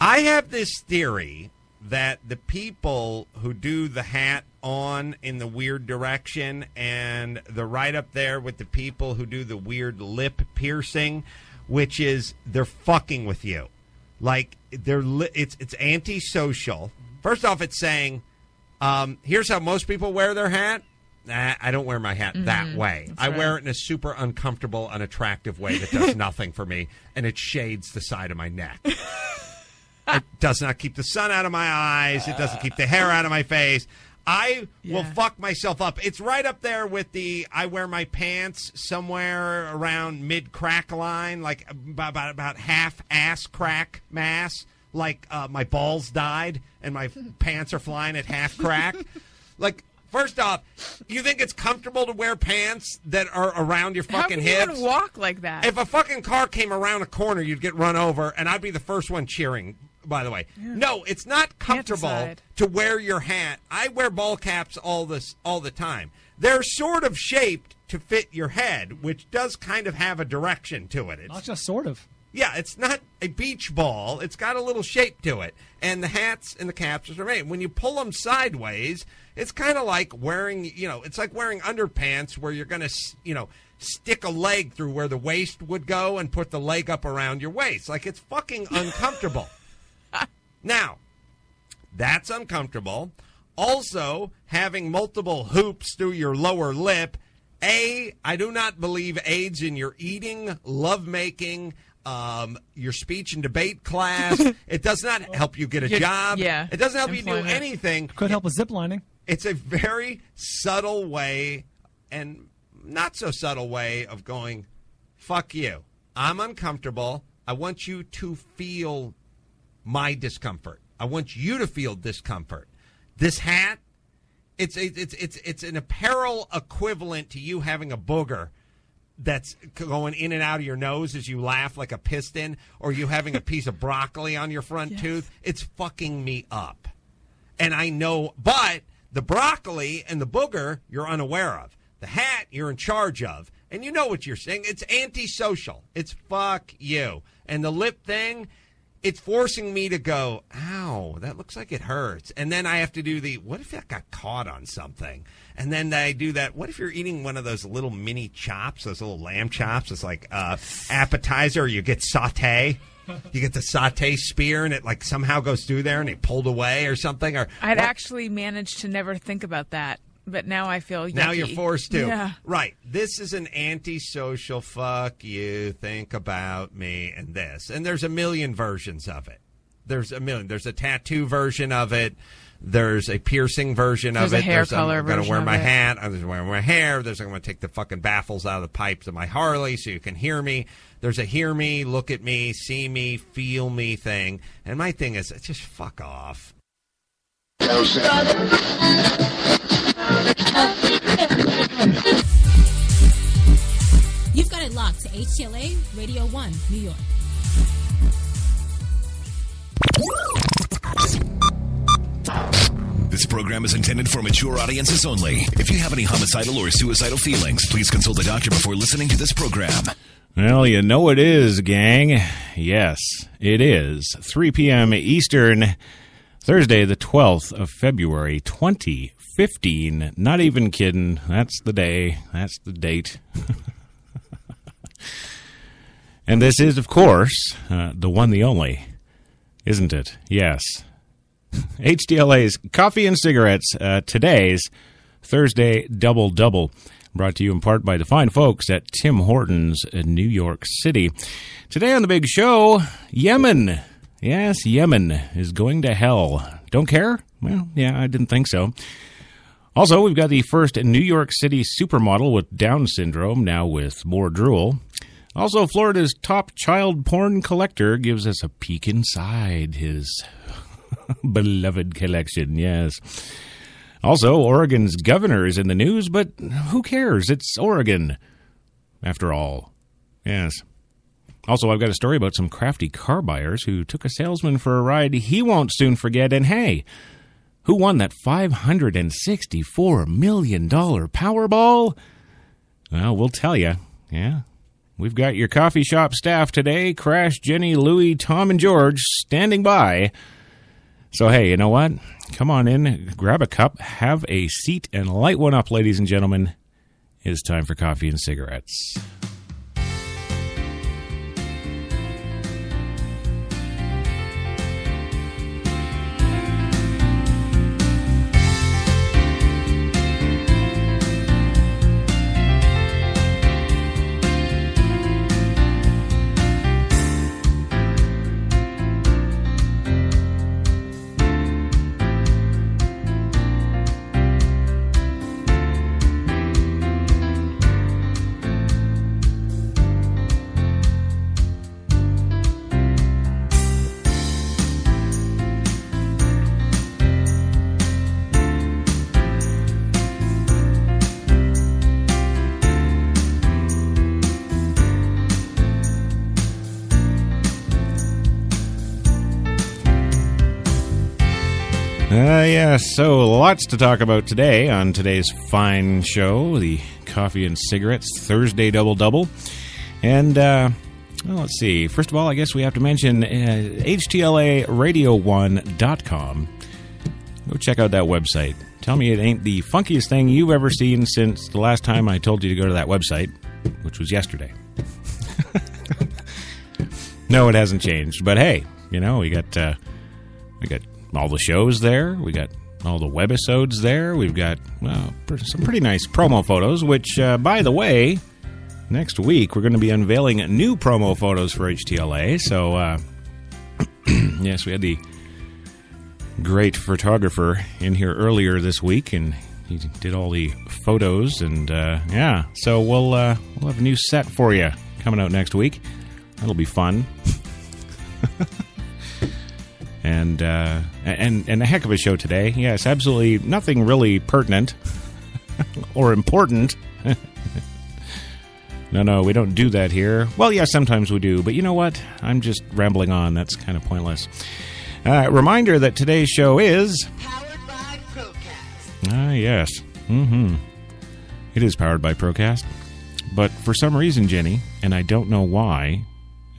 I have this theory that the people who do the hat on in the weird direction and the right up there with the people who do the weird lip piercing, which is they're fucking with you. Like they're li- it's it's antisocial. First off, it's saying, um, here's how most people wear their hat. Nah, I don't wear my hat that way. I wear it in a super uncomfortable, unattractive way that does nothing for me, and it shades the side of my neck. it does not keep the sun out of my eyes. It doesn't keep the hair out of my face. I will fuck myself up. It's right up there with the I wear my pants somewhere around mid crack line, like about about, about half ass crack mass. Like uh, my balls died and my pants are flying at half crack. like first off, you think it's comfortable to wear pants that are around your How fucking can you hips? walk like that? If a fucking car came around a corner, you'd get run over, and I'd be the first one cheering. By the way, no, it's not comfortable to wear your hat. I wear ball caps all this all the time. They're sort of shaped to fit your head, which does kind of have a direction to it. It's Not just sort of. yeah, it's not a beach ball. It's got a little shape to it. And the hats and the caps are made. When you pull them sideways, it's kind of like wearing, you know, it's like wearing underpants where you're going to, you know, stick a leg through where the waist would go and put the leg up around your waist. Like it's fucking uncomfortable. now, that's uncomfortable. Also, having multiple hoops through your lower lip. A, I do not believe aids in your eating, lovemaking, um, your speech and debate class. it does not help you get a Get- job. yeah, It doesn't help you do anything. Could help with ziplining. It's a very subtle way and not so subtle way of going, fuck you. I'm uncomfortable. I want you to feel my discomfort. I want you to feel discomfort. This hat, it's it's it's it's an apparel equivalent to you having a booger that's going in and out of your nose as you laugh like a piston, or you having a piece of broccoli on your front tooth. It's fucking me up and I know, but the broccoli and the booger you're unaware of. The hat you're in charge of, and you know what you're saying. It's antisocial. It's fuck you. And the lip thing, it's forcing me to go, ow, that looks like it hurts. And then I have to do the, what if that got caught on something? And then I do that, what if you're eating one of those little mini chops, those little lamb chops? It's like uh, appetizer, you get saute. You get the saute spear and it like somehow goes through there and it pulled away or something. Or I'd what- actually managed to never think about that, but now I feel yucky. now you're forced to. Yeah. Right. This is an antisocial fuck you, think about me and this. And there's a million versions of it. There's a million. There's a tattoo version of it. There's a piercing version There's of a it. hair There's color I'm going to wear my it. hat. I'm going to wear my hair. There's I'm going to take the fucking baffles out of the pipes of my Harley so you can hear me. There's a hear me, look at me, see me, feel me thing. And my thing is, just fuck off. You've got it locked to HTLA Radio 1, New York. This program is intended for mature audiences only. If you have any homicidal or suicidal feelings, please consult a doctor before listening to this program. Well, you know it is, gang. Yes, it is. 3 p.m. Eastern, Thursday, the 12th of February, 2015. Not even kidding. That's the day. That's the date. and this is, of course, uh, the one, the only, isn't it? Yes. HTLA's Coffee and Cigarettes, uh, today's Thursday Double Double, brought to you in part by the fine folks at Tim Hortons in New York City. Today on the big show, Yemen. Yes, Yemen is going to hell. Don't care? Well, yeah, I didn't think so. Also, we've got the first New York City supermodel with Down syndrome, now with more drool. Also, Florida's top child porn collector gives us a peek inside his beloved collection, yes. Also, Oregon's governor is in the news, but who cares? It's Oregon, after all. Yes. Also, I've got a story about some crafty car buyers who took a salesman for a ride he won't soon forget. And hey, who won that $564 million Powerball? Well, we'll tell you. Yeah, we've got your coffee shop staff today Crash, Jenny, Louie, Tom, and George standing by. So, hey, you know what? Come on in, grab a cup, have a seat, and light one up, ladies and gentlemen. It is time for coffee and cigarettes. So lots to talk about today on today's fine show, the Coffee and Cigarettes Thursday Double Double. And, uh, well, let's see. First of all, I guess we have to mention uh, HTLARadio1.com. Go check out that website. Tell me it ain't the funkiest thing you've ever seen since the last time I told you to go to that website, which was yesterday. no, it hasn't changed. But hey, you know, we got. Uh, we got all the shows there. We got all the webisodes there. We've got well, some pretty nice promo photos. Which, uh, by the way, next week we're going to be unveiling new promo photos for HTLA. So, uh, yes, we had the great photographer in here earlier this week, and he did all the photos. And uh, yeah, so we'll uh, we'll have a new set for you coming out next week. That'll be fun. and uh, and and a heck of a show today. Yes, absolutely nothing really pertinent or important. no, no, we don't do that here. Well, yeah, sometimes we do, but you know what? I'm just rambling on. That's kind of pointless. Uh, reminder that today's show is Powered by Procast. ah yes, mm-hmm. It is powered by Procast, but for some reason, Jenny, and I don't know why.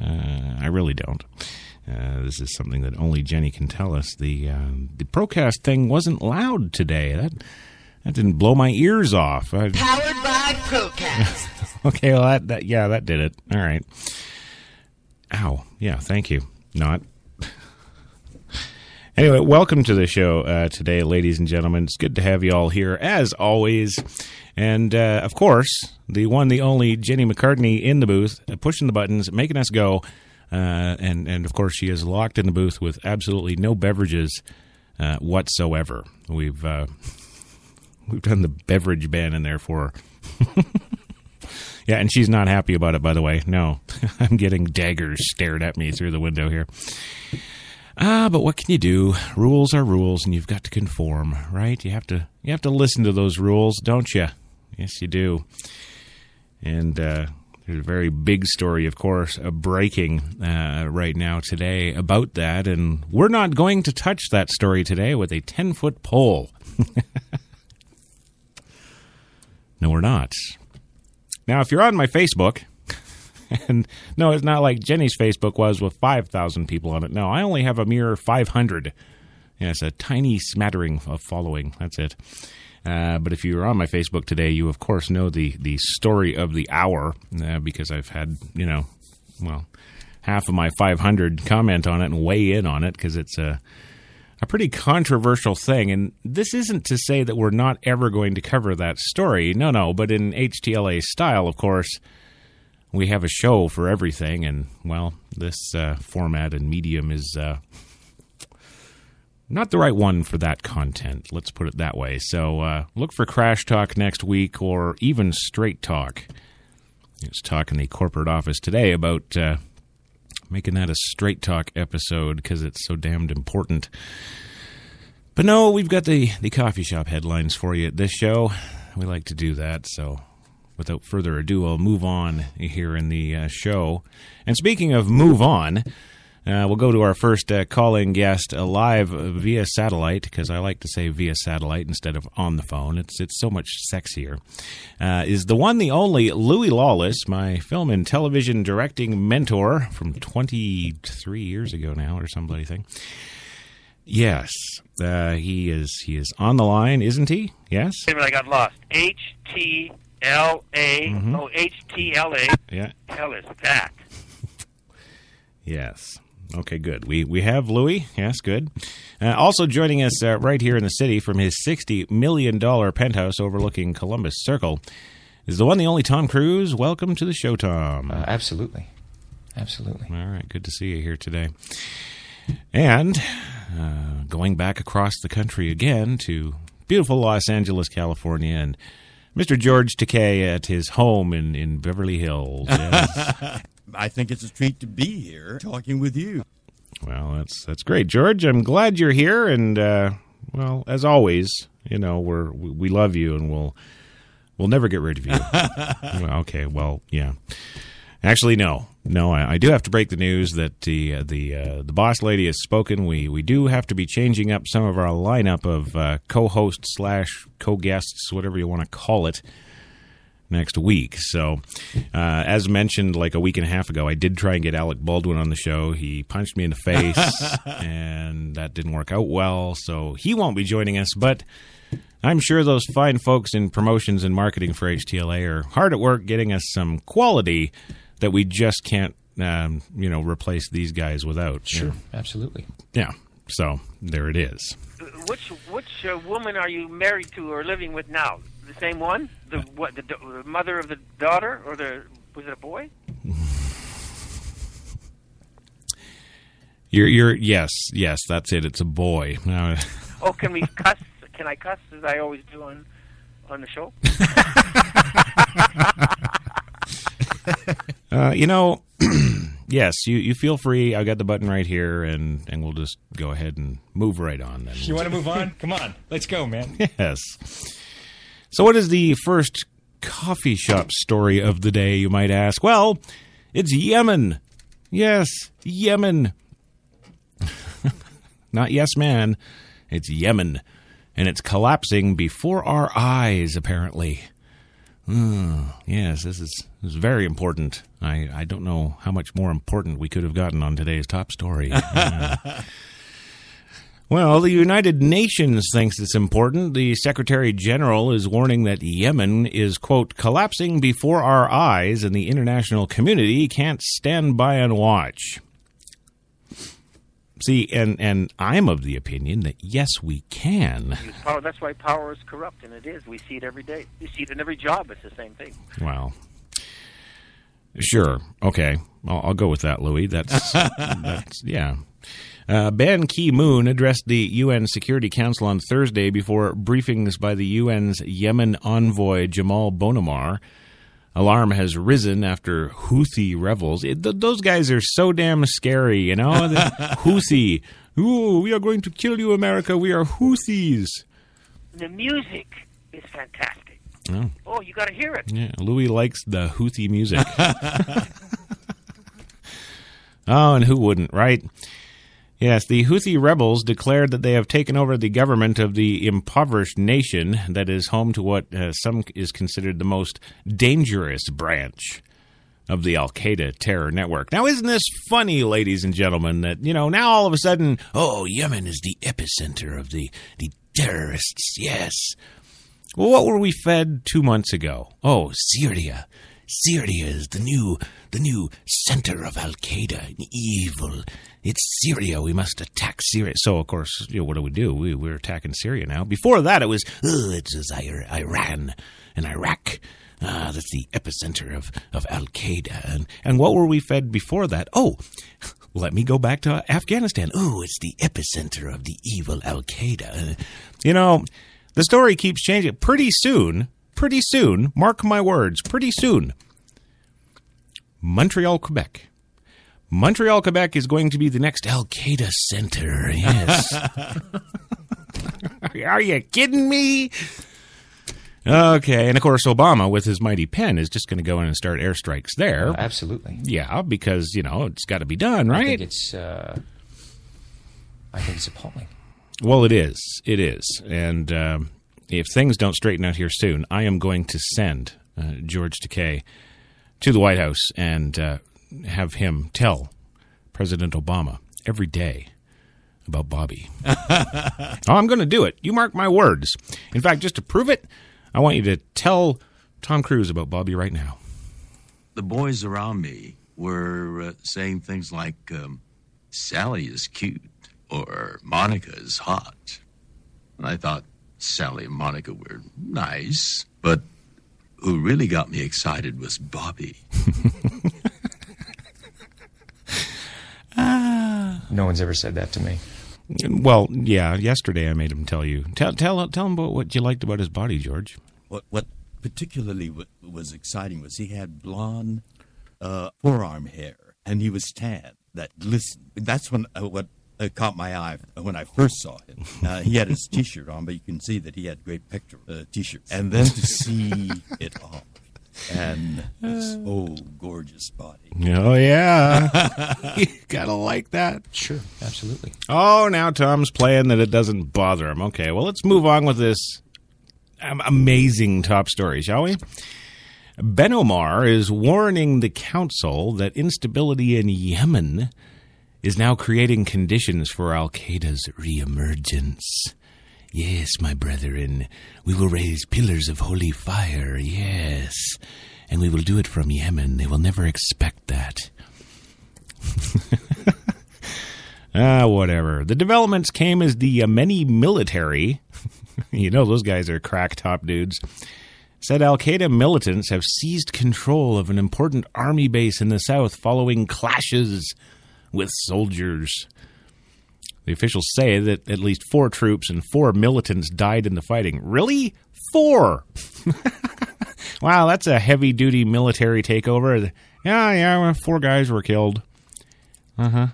Uh, I really don't. Uh, this is something that only Jenny can tell us. The uh, the Procast thing wasn't loud today. That that didn't blow my ears off. I, Powered by Procast. okay, well that, that yeah, that did it. All right. Ow. Yeah, thank you. Not. anyway, welcome to the show uh, today, ladies and gentlemen. It's good to have you all here as always. And uh, of course, the one, the only Jenny McCartney in the booth, uh, pushing the buttons, making us go. Uh, and and of course, she is locked in the booth with absolutely no beverages uh, whatsoever. We've uh, we've done the beverage ban in there for yeah, and she's not happy about it. By the way, no, I'm getting daggers stared at me through the window here. Ah, but what can you do? Rules are rules, and you've got to conform, right? You have to you have to listen to those rules, don't you? Yes, you do. And uh, there's a very big story, of course, uh, breaking uh, right now today about that, and we're not going to touch that story today with a ten foot pole. no, we're not. Now, if you're on my Facebook, and no, it's not like Jenny's Facebook was with 5,000 people on it. No, I only have a mere 500. Yes, a tiny smattering of following. That's it. Uh, but if you're on my Facebook today, you of course know the the story of the hour uh, because I've had you know, well, half of my 500 comment on it and weigh in on it because it's a a pretty controversial thing. And this isn't to say that we're not ever going to cover that story. No, no. But in HTLA style, of course, we have a show for everything. And, well, this uh, format and medium is uh, not the right one for that content. Let's put it that way. So uh, look for Crash Talk next week or even Straight Talk. I was talking the corporate office today about uh, making that a Straight Talk episode because it's so damned important. But no, we've got the, the coffee shop headlines for you at this show. We like to do that, so without further ado, I'll move on here in the uh, show. And speaking of move on, Uh, we'll go to our first uh, calling guest uh, live via satellite because I like to say via satellite instead of on the phone. It's it's so much sexier. Uh, is the one, the only Louis Lawless, my film and television directing mentor from 23 years ago now or some bloody thing. Yes, uh, he is. He is on the line, isn't he? Yes. Wait a minute, I got lost. H T L A. Mm-hmm. Oh, H T L A. Yeah. Hell is that? Yes. Okay, good. We we have Louis. Yes, good. Uh, also joining us uh, right here in the city from his sixty million dollar penthouse overlooking Columbus Circle is the one, the only Tom Cruise. Welcome to the show, Tom. Uh, absolutely. Absolutely. All right, good to see you here today. And uh, going back across the country again to beautiful Los Angeles, California, and Mr. George Takei at his home in, in Beverly Hills. Yes. I think it's a treat to be here talking with you. well, that's that's great, George. I'm glad you're here, and uh, well, as always, you know, we're we we love you, and we'll we'll never get rid of you. well, okay, well, yeah. Actually, no, no. I, I do have to break the news that the uh, the uh, the boss lady has spoken. We we do have to be changing up some of our lineup of uh, co-host slash co-guests, whatever you want to call it, next week. So, uh, as mentioned, like a week and a half ago, I did try and get Alec Baldwin on the show. He punched me in the face, and that didn't work out well. So he won't be joining us, but. I'm sure those fine folks in promotions and marketing for HTLA are hard at work getting us some quality that we just can't, um, you know, replace these guys without. Sure. Absolutely. Yeah. So there it is. Which which uh, woman are you married to or living with now? The same one? The what? The, the mother of the daughter, or the was it a boy? You're, you're, yes, yes, that's it. It's a boy. Now, Oh, can we cuss? Can I cuss as I always do on on the show? uh, you know, yes, you, you feel free. I got the button right here, and, and we'll just go ahead and move right on then. You want to move on? Come on. Let's go, man. Yes. So, what is the first coffee shop story of the day, you might ask? Well, it's Yemen. Yes, Yemen. Not yes, man. It's Yemen. And it's collapsing before our eyes, apparently. Hmm, yes, this is, this is very important. I, I don't know how much more important we could have gotten on today's top story. Yeah. Well, the United Nations thinks it's important. The Secretary General is warning that Yemen is, quote, collapsing before our eyes, and the international community can't stand by and watch. See, and, and I'm of the opinion that yes, we can. Power. That's why power is corrupt, and it is. We see it every day. We see it in every job. It's the same thing. Well, sure. Okay. I'll, I'll go with that, Louis. That's, that's yeah. Uh, Ban Ki moon addressed the UN Security Council on Thursday before briefings by the UN's Yemen envoy Jamal Benomar. Alarm has risen after Houthi rebels. It, th- those guys are so damn scary, you know? The Houthi. Ooh, we are going to kill you, America. We are Houthis. The music is fantastic. Oh. Oh, you got to hear it. Yeah, Louis likes the Houthi music. oh, and who wouldn't, right? Yes, the Houthi rebels declared that they have taken over the government of the impoverished nation that is home to what uh, some is considered the most dangerous branch of the Al Qaeda terror network. Now, isn't this funny, ladies and gentlemen, that, you know, now all of a sudden, oh, Yemen is the epicenter of the, the terrorists, yes. Well, what were we fed two months ago? Oh, Syria. Syria is the new the new center of Al Qaeda, and evil. It's Syria. We must attack Syria. So, of course, you know, what do we do? We, we're attacking Syria now. Before that, it was oh, it's Iran and Iraq. Ah, that's the epicenter of, of Al Qaeda. And and what were we fed before that? Oh, let me go back to Afghanistan. Oh, it's the epicenter of the evil Al Qaeda. You know, the story keeps changing. Pretty soon, pretty soon, mark my words, pretty soon, Montreal, Quebec. Montreal, Quebec is going to be the next Al Qaeda center. Yes. Are you kidding me? Okay, and of course, Obama, with his mighty pen, is just going to go in and start airstrikes there. Uh, absolutely. Yeah, because you know it's got to be done, right? I think it's. Uh, I think it's appalling. Well, it is. It is. And um, if things don't straighten out here soon, I am going to send uh, George Takei to the White House and uh, have him tell President Obama every day about Bobby. oh, I'm going to do it. You mark my words. In fact, just to prove it, I want you to tell Tom Cruise about Bobby right now. the boys around me were uh, saying things like, um, Sally is cute or Monica is hot. And I thought Sally and Monica were nice, but who really got me excited was Bobby. No one's ever said that to me. Well, yeah, yesterday I made him tell you. Tell, tell, tell him about what you liked about his body, George. What what particularly wa- was exciting was he had blonde uh, forearm hair and he was tan that glistened. That's when uh, what uh, caught my eye when I first saw him. Uh, he had his T-shirt on, but you can see that he had great picture uh, T-shirts. And then to see it off and this oh gorgeous body. Oh, yeah. you got to like that. Sure, absolutely. Oh, now Tom's playing that it doesn't bother him. Okay, well, let's move on with this um, amazing top story, shall we? Benomar is warning the council that instability in Yemen is now creating conditions for Al Qaeda's reemergence. Yes, my brethren, we will raise pillars of holy fire, yes. And we will do it from Yemen. They will never expect that. Ah, whatever. The developments came as the Yemeni military, you know, those guys are crack top dudes, said Al Qaeda militants have seized control of an important army base in the south following clashes with soldiers. The officials say that at least four troops and four militants died in the fighting. Really? Four! wow, that's a heavy duty military takeover. Yeah, yeah, four guys were killed. Uh huh.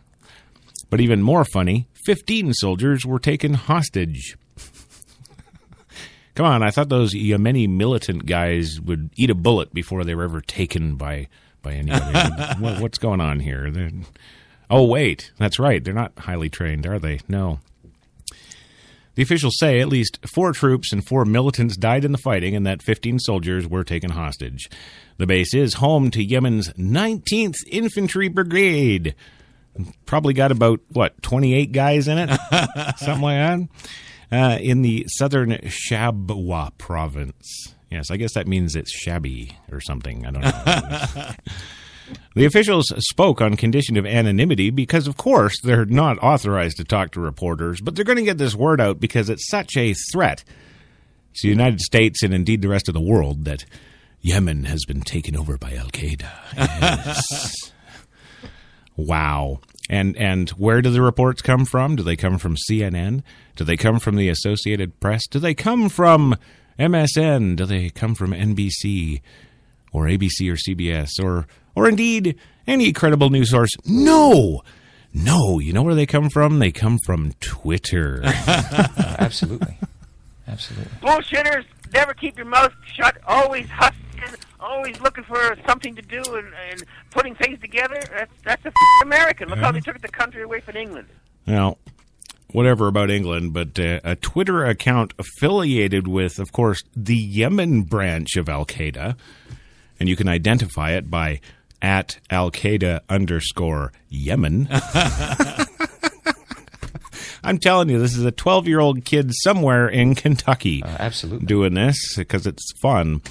But even more funny, 15 soldiers were taken hostage. Come on, I thought those Yemeni militant guys would eat a bullet before they were ever taken by by anybody. what, what's going on here? They're, oh, wait, that's right. They're not highly trained, are they? No. The officials say at least four troops and four militants died in the fighting and that 15 soldiers were taken hostage. The base is home to Yemen's 19th Infantry Brigade. Probably got about, what, 28 guys in it? Something like that. Uh, in the southern Shabwa province. Yes, I guess that means it's shabby or something. I don't know. The officials spoke on condition of anonymity because, of course, they're not authorized to talk to reporters, but they're going to get this word out because it's such a threat to the United States and indeed the rest of the world that Yemen has been taken over by Al Qaeda. Yes. wow. And and where do the reports come from? Do they come from CNN? Do they come from the Associated Press? Do they come from MSN? Do they come from NBC or ABC or CBS or or indeed any credible news source? No. No, you know where they come from? They come from Twitter. Absolutely. Absolutely. Bullshitters, never keep your mouth shut. Always hustling. Always looking for something to do and, and putting things together. That's that's a f- American. Look how they took the country away from England. Now, whatever about England, but uh, a Twitter account affiliated with, of course, the Yemen branch of Al Qaeda, and you can identify it by at Al Qaeda underscore Yemen. I'm telling you, this is a 12 year old kid somewhere in Kentucky Uh, absolutely. doing this because it's fun.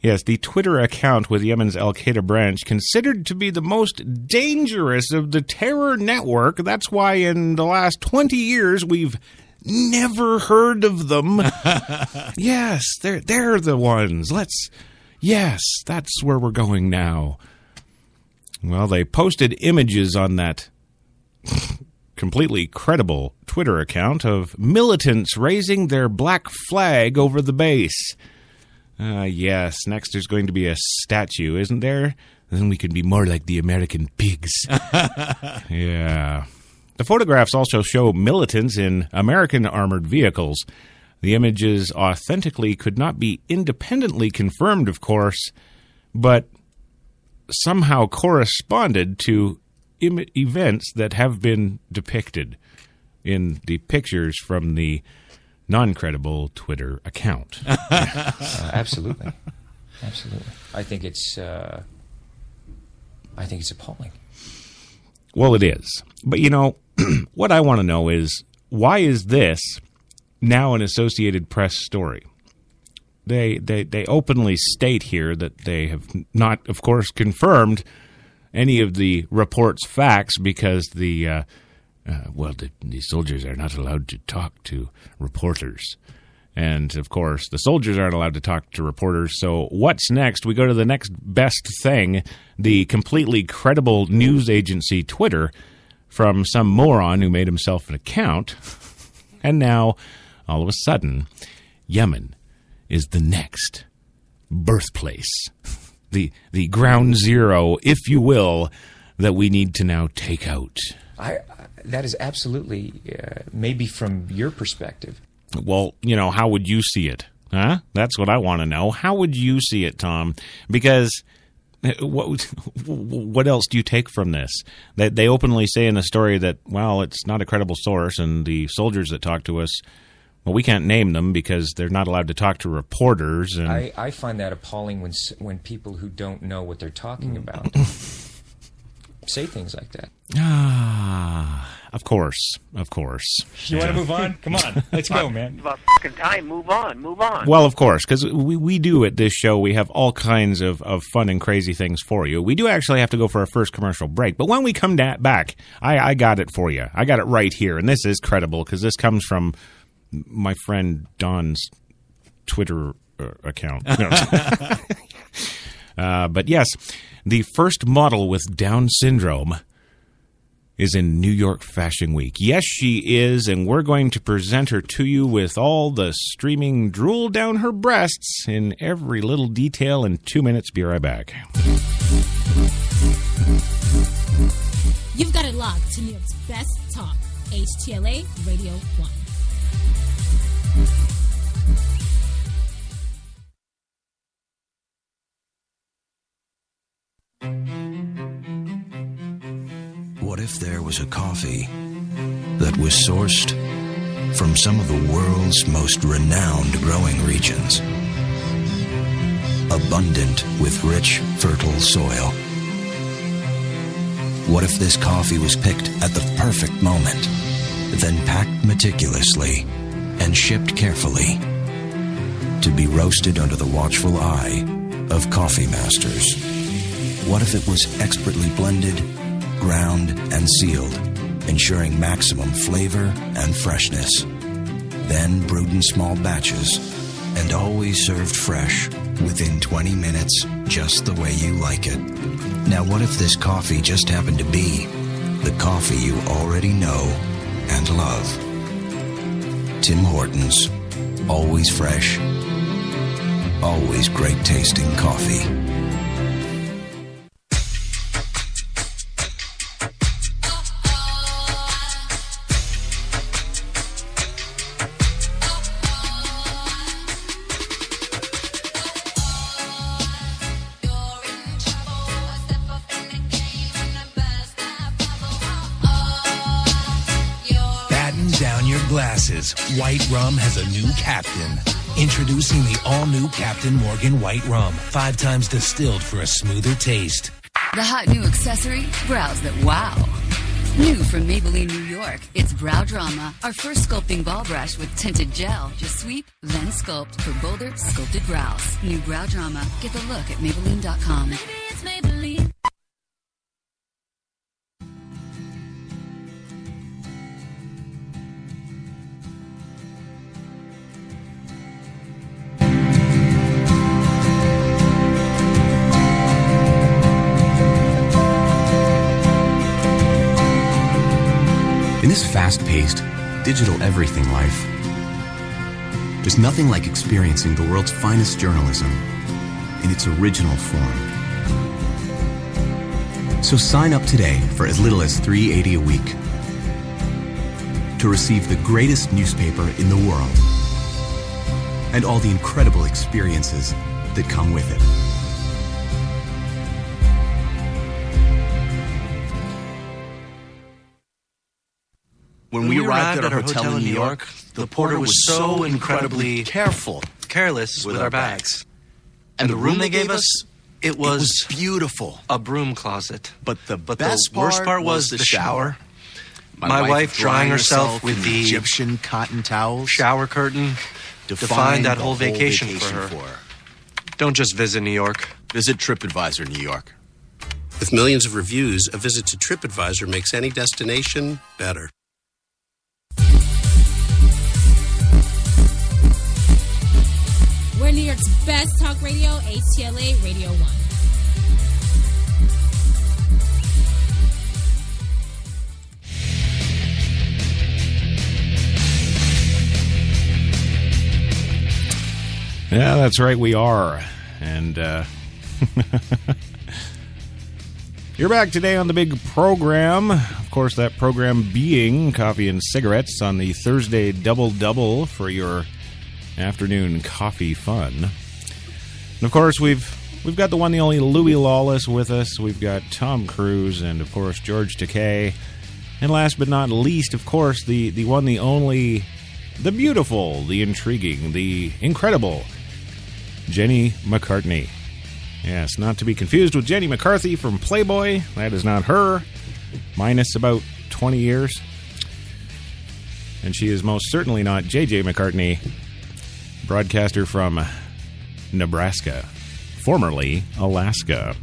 Yes, the Twitter account with Yemen's Al Qaeda branch, considered to be the most dangerous of the terror network. That's why in the last 20 years we've never heard of them. yes, they're, they're the ones. Let's. Yes, that's where we're going now. Well, they posted images on that completely credible Twitter account of militants raising their black flag over the base. Ah, yes. Next, there's going to be a statue, isn't there? Then we can be more like the American pigs. yeah. The photographs also show militants in American armored vehicles The images authentically could not be independently confirmed, of course, but somehow corresponded to Im- events that have been depicted in the pictures from the non credible Twitter account. Uh, absolutely, absolutely. I think it's. Uh, I think it's appalling. Well, it is. But you know, what I want to know is why is this now an Associated Press story? They, they they openly state here that they have not, of course, confirmed any of the report's facts because the uh, uh, well, the, the soldiers are not allowed to talk to reporters. And of course, the soldiers aren't allowed to talk to reporters. So, what's next? We go to the next best thing the completely credible news agency Twitter from some moron who made himself an account. And now, all of a sudden, Yemen is the next birthplace, the, the ground zero, if you will, that we need to now take out. I, that is absolutely uh, maybe from your perspective. Well, you know, how would you see it? Huh? That's what I want to know. How would you see it, Tom? Because uh, what what else do you take from this? That they openly say in the story that well, it's not a credible source, and the soldiers that talk to us, well, we can't name them because they're not allowed to talk to reporters. And I, I find that appalling when when people who don't know what they're talking about say things like that. ah, of course, of course. You want to move on? Come on, let's go, man. It's about fucking time. Move on. Move on. Well, of course, because we, we do at this show, we have all kinds of, of fun and crazy things for you. We do actually have to go for our first commercial break, but when we come da- back, I, I got it for you. I got it right here, and this is credible because this comes from my friend Don's Twitter uh, account. No. uh, but yes, the first model with Down syndrome is in New York Fashion Week. Yes, she is, and we're going to present her to you with all the streaming drool down her breasts in every little detail in two minutes. Be right back. You've got it locked to New York's best talk, HTLA Radio 1. What if there was a coffee that was sourced from some of the world's most renowned growing regions? Abundant with rich, fertile soil. What if this coffee was picked at the perfect moment, then packed meticulously and shipped carefully to be roasted under the watchful eye of coffee masters? What if it was expertly blended, ground, and sealed, ensuring maximum flavor and freshness? Then brewed in small batches and always served fresh within 20 minutes, just the way you like it. Now, what if this coffee just happened to be the coffee you already know and love? Tim Hortons. Always fresh, always great tasting coffee. White Rum has a new captain. Introducing the all new Captain Morgan White Rum, five times distilled for a smoother taste. The hot new accessory? Brows that wow. New from Maybelline, New York, it's Brow Drama, our first sculpting ball brush with tinted gel. Just sweep, then sculpt for bolder, sculpted brows. New Brow Drama. Get the look at Maybelline.com. digital everything life, there's nothing like experiencing the world's finest journalism in its original form. So sign up today for as little as $3.80 a week to receive the greatest newspaper in the world and all the incredible experiences that come with it. When we arrived at our hotel in New York, the porter was so incredibly careful, careless with our bags. And the room they gave us, it was beautiful. A broom closet. But the best the worst part part was was the the shower. My My, wife wife, drying herself with the Egyptian cotton towels shower curtain defined that the whole vacation, for her. Don't just visit New York. Visit TripAdvisor New York. With millions of reviews, a visit to TripAdvisor makes any destination better. We're New York's best talk radio, HTLA Radio 1. Yeah, that's right. We are. And uh, you're back today on the big program. Of course, that program being Coffee and Cigarettes on the Thursday Double Double for your afternoon coffee fun. And of course, we've we've got the one, the only Louis Lawless with us. We've got Tom Cruise and of course George Takei. And last but not least, of course, the the one, the only, the beautiful, the intriguing, the incredible Jenny McCartney. Yes, not to be confused with Jenny McCarthy from Playboy. That is not her, minus about 20 years. And she is most certainly not JJ McCartney, broadcaster from Nebraska, formerly Alaska.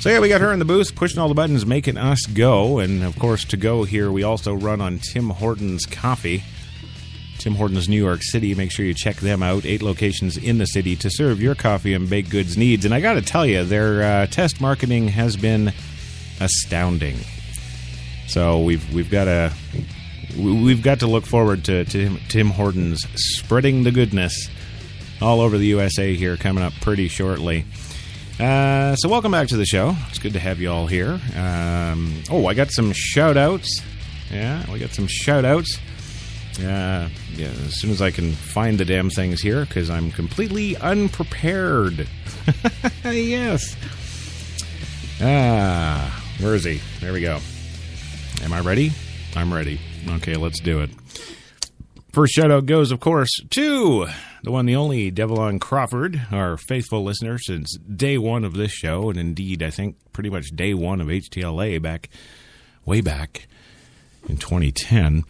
So, yeah, we got her in the booth, pushing all the buttons, making us go. And, of course, to go here, we also run on Tim Hortons Coffee. Tim Hortons, New York City. Make sure you check them out. Eight locations in the city to serve your coffee and baked goods needs. And I got to tell you, their uh, test marketing has been astounding. So we've we've got to we've got to look forward to, to Tim, Hortons spreading the goodness all over the USA here coming up pretty shortly. Uh, so welcome back to the show. It's good to have you all here. Um, oh, I got some shout outs. Yeah, we got some shout outs. Uh, yeah, as soon as I can find the damn things here, because I'm completely unprepared. yes. Ah, where is he? There we go. Am I ready? I'm ready. Okay, let's do it. First shout out goes, of course, to the one, the only Devlon Crawford, our faithful listener since day one of this show, and indeed, I think pretty much day one of HTLA back, way back in 2010.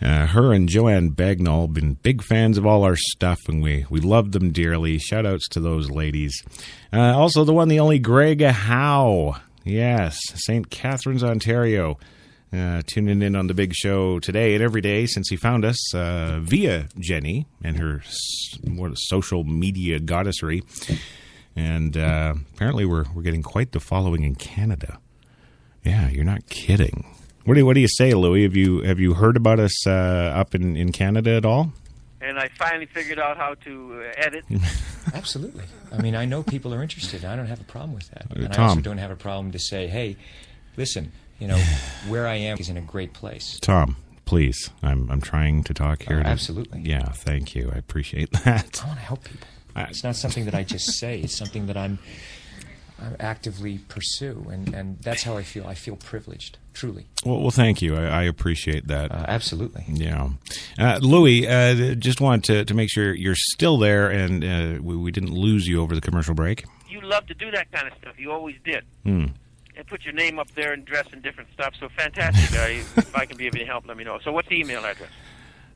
Uh, her and Joanne Bagnall been big fans of all our stuff, and we, we love them dearly. Shout outs to those ladies. Uh, also, the one, the only Greg Howe. Yes, St. Catharines, Ontario. Uh, tuning in on the big show today and every day since he found us uh, via Jenny and her s- what, social media goddessery. And uh, apparently, we're, we're getting quite the following in Canada. Yeah, you're not kidding. What do you, what do you say, Louis? Have you have you heard about us uh, up in, in Canada at all? And I finally figured out how to uh, edit. Absolutely. I mean, I know people are interested. I don't have a problem with that. Uh, And I also don't have a problem to say, hey, listen, you know, where I am is in a great place. Tom, please. I'm I'm trying to talk here. Oh, to- absolutely. Yeah, thank you. I appreciate that. I want to help people. It's not something that I just say. It's something that I'm, I actively pursue, and, and that's how I feel. I feel privileged, truly. Well, well, thank you. I, I appreciate that. Uh, absolutely. Yeah, uh, Louis. Uh, just want to to make sure you're still there, and uh, we, we didn't lose you over the commercial break. You love to do that kind of stuff. You always did. Hmm. And put your name up there and dress in different stuff. So fantastic. I, if I can be of any help, let me know. So what's the email address?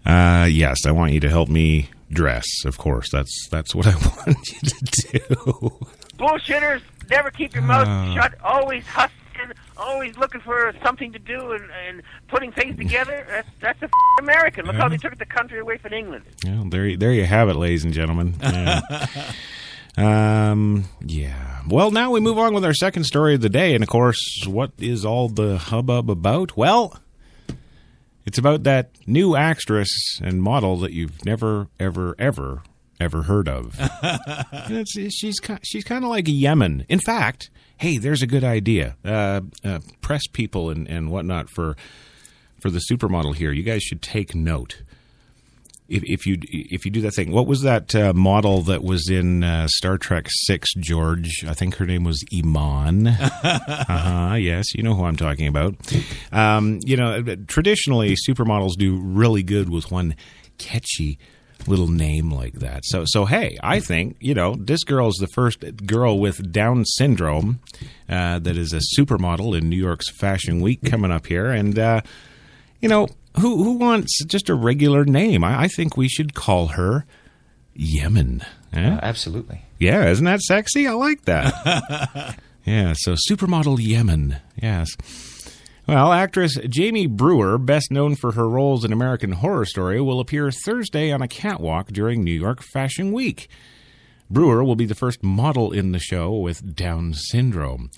Uh, yes, I want you to help me dress. Of course, that's that's what I want you to do. Bullshitters, never keep your mouth Uh. shut. Always hustling, always looking for something to do and, and putting things together. That's that's a f- American. Look how they took the country away from England. Well, there, there you have it, ladies and gentlemen. Um, yeah. Well, now we move on with our second story of the day, and of course, what is all the hubbub about? Well, it's about that new actress and model that you've never, ever, ever, ever heard of. She's she's kind of like Yemen. In fact, hey, there's a good idea. Uh, uh, press people and, and whatnot for for the supermodel here. You guys should take note. If, if you if you do that thing, what was that uh, model that was in uh, Star Trek Six? George, I think her name was Iman. uh huh. Yes, you know who I'm talking about. Um, you know, traditionally supermodels do really good with one catchy little name like that. So so hey, I think you know this girl is the first girl with Down syndrome uh, that is a supermodel in New York's Fashion Week coming up here, and uh, you know who who wants just a regular name? I, I think we should call her Yemen. eh? Uh, absolutely. Yeah, isn't that sexy? I like that. yeah, so supermodel Yemen. Yes. Well, actress Jamie Brewer, best known for her roles in American Horror Story, will appear Thursday on a catwalk during New York Fashion Week. Brewer will be the first model in the show with Down syndrome.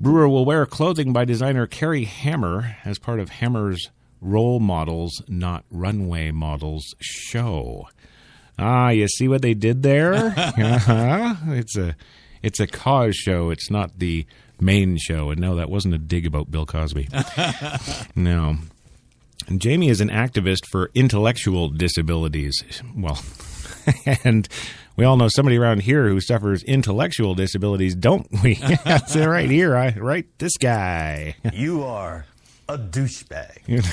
Brewer will wear clothing by designer Carrie Hammer as part of Hammer's Role Models, Not Runway Models show. Ah, you see what they did there? uh-huh. It's a it's a cause show. It's not the main show. And no, that wasn't a dig about Bill Cosby. no. And Jamie is an activist for intellectual disabilities. Well, and we all know somebody around here who suffers intellectual disabilities, don't we? That's right here. I right this guy. You are a douchebag.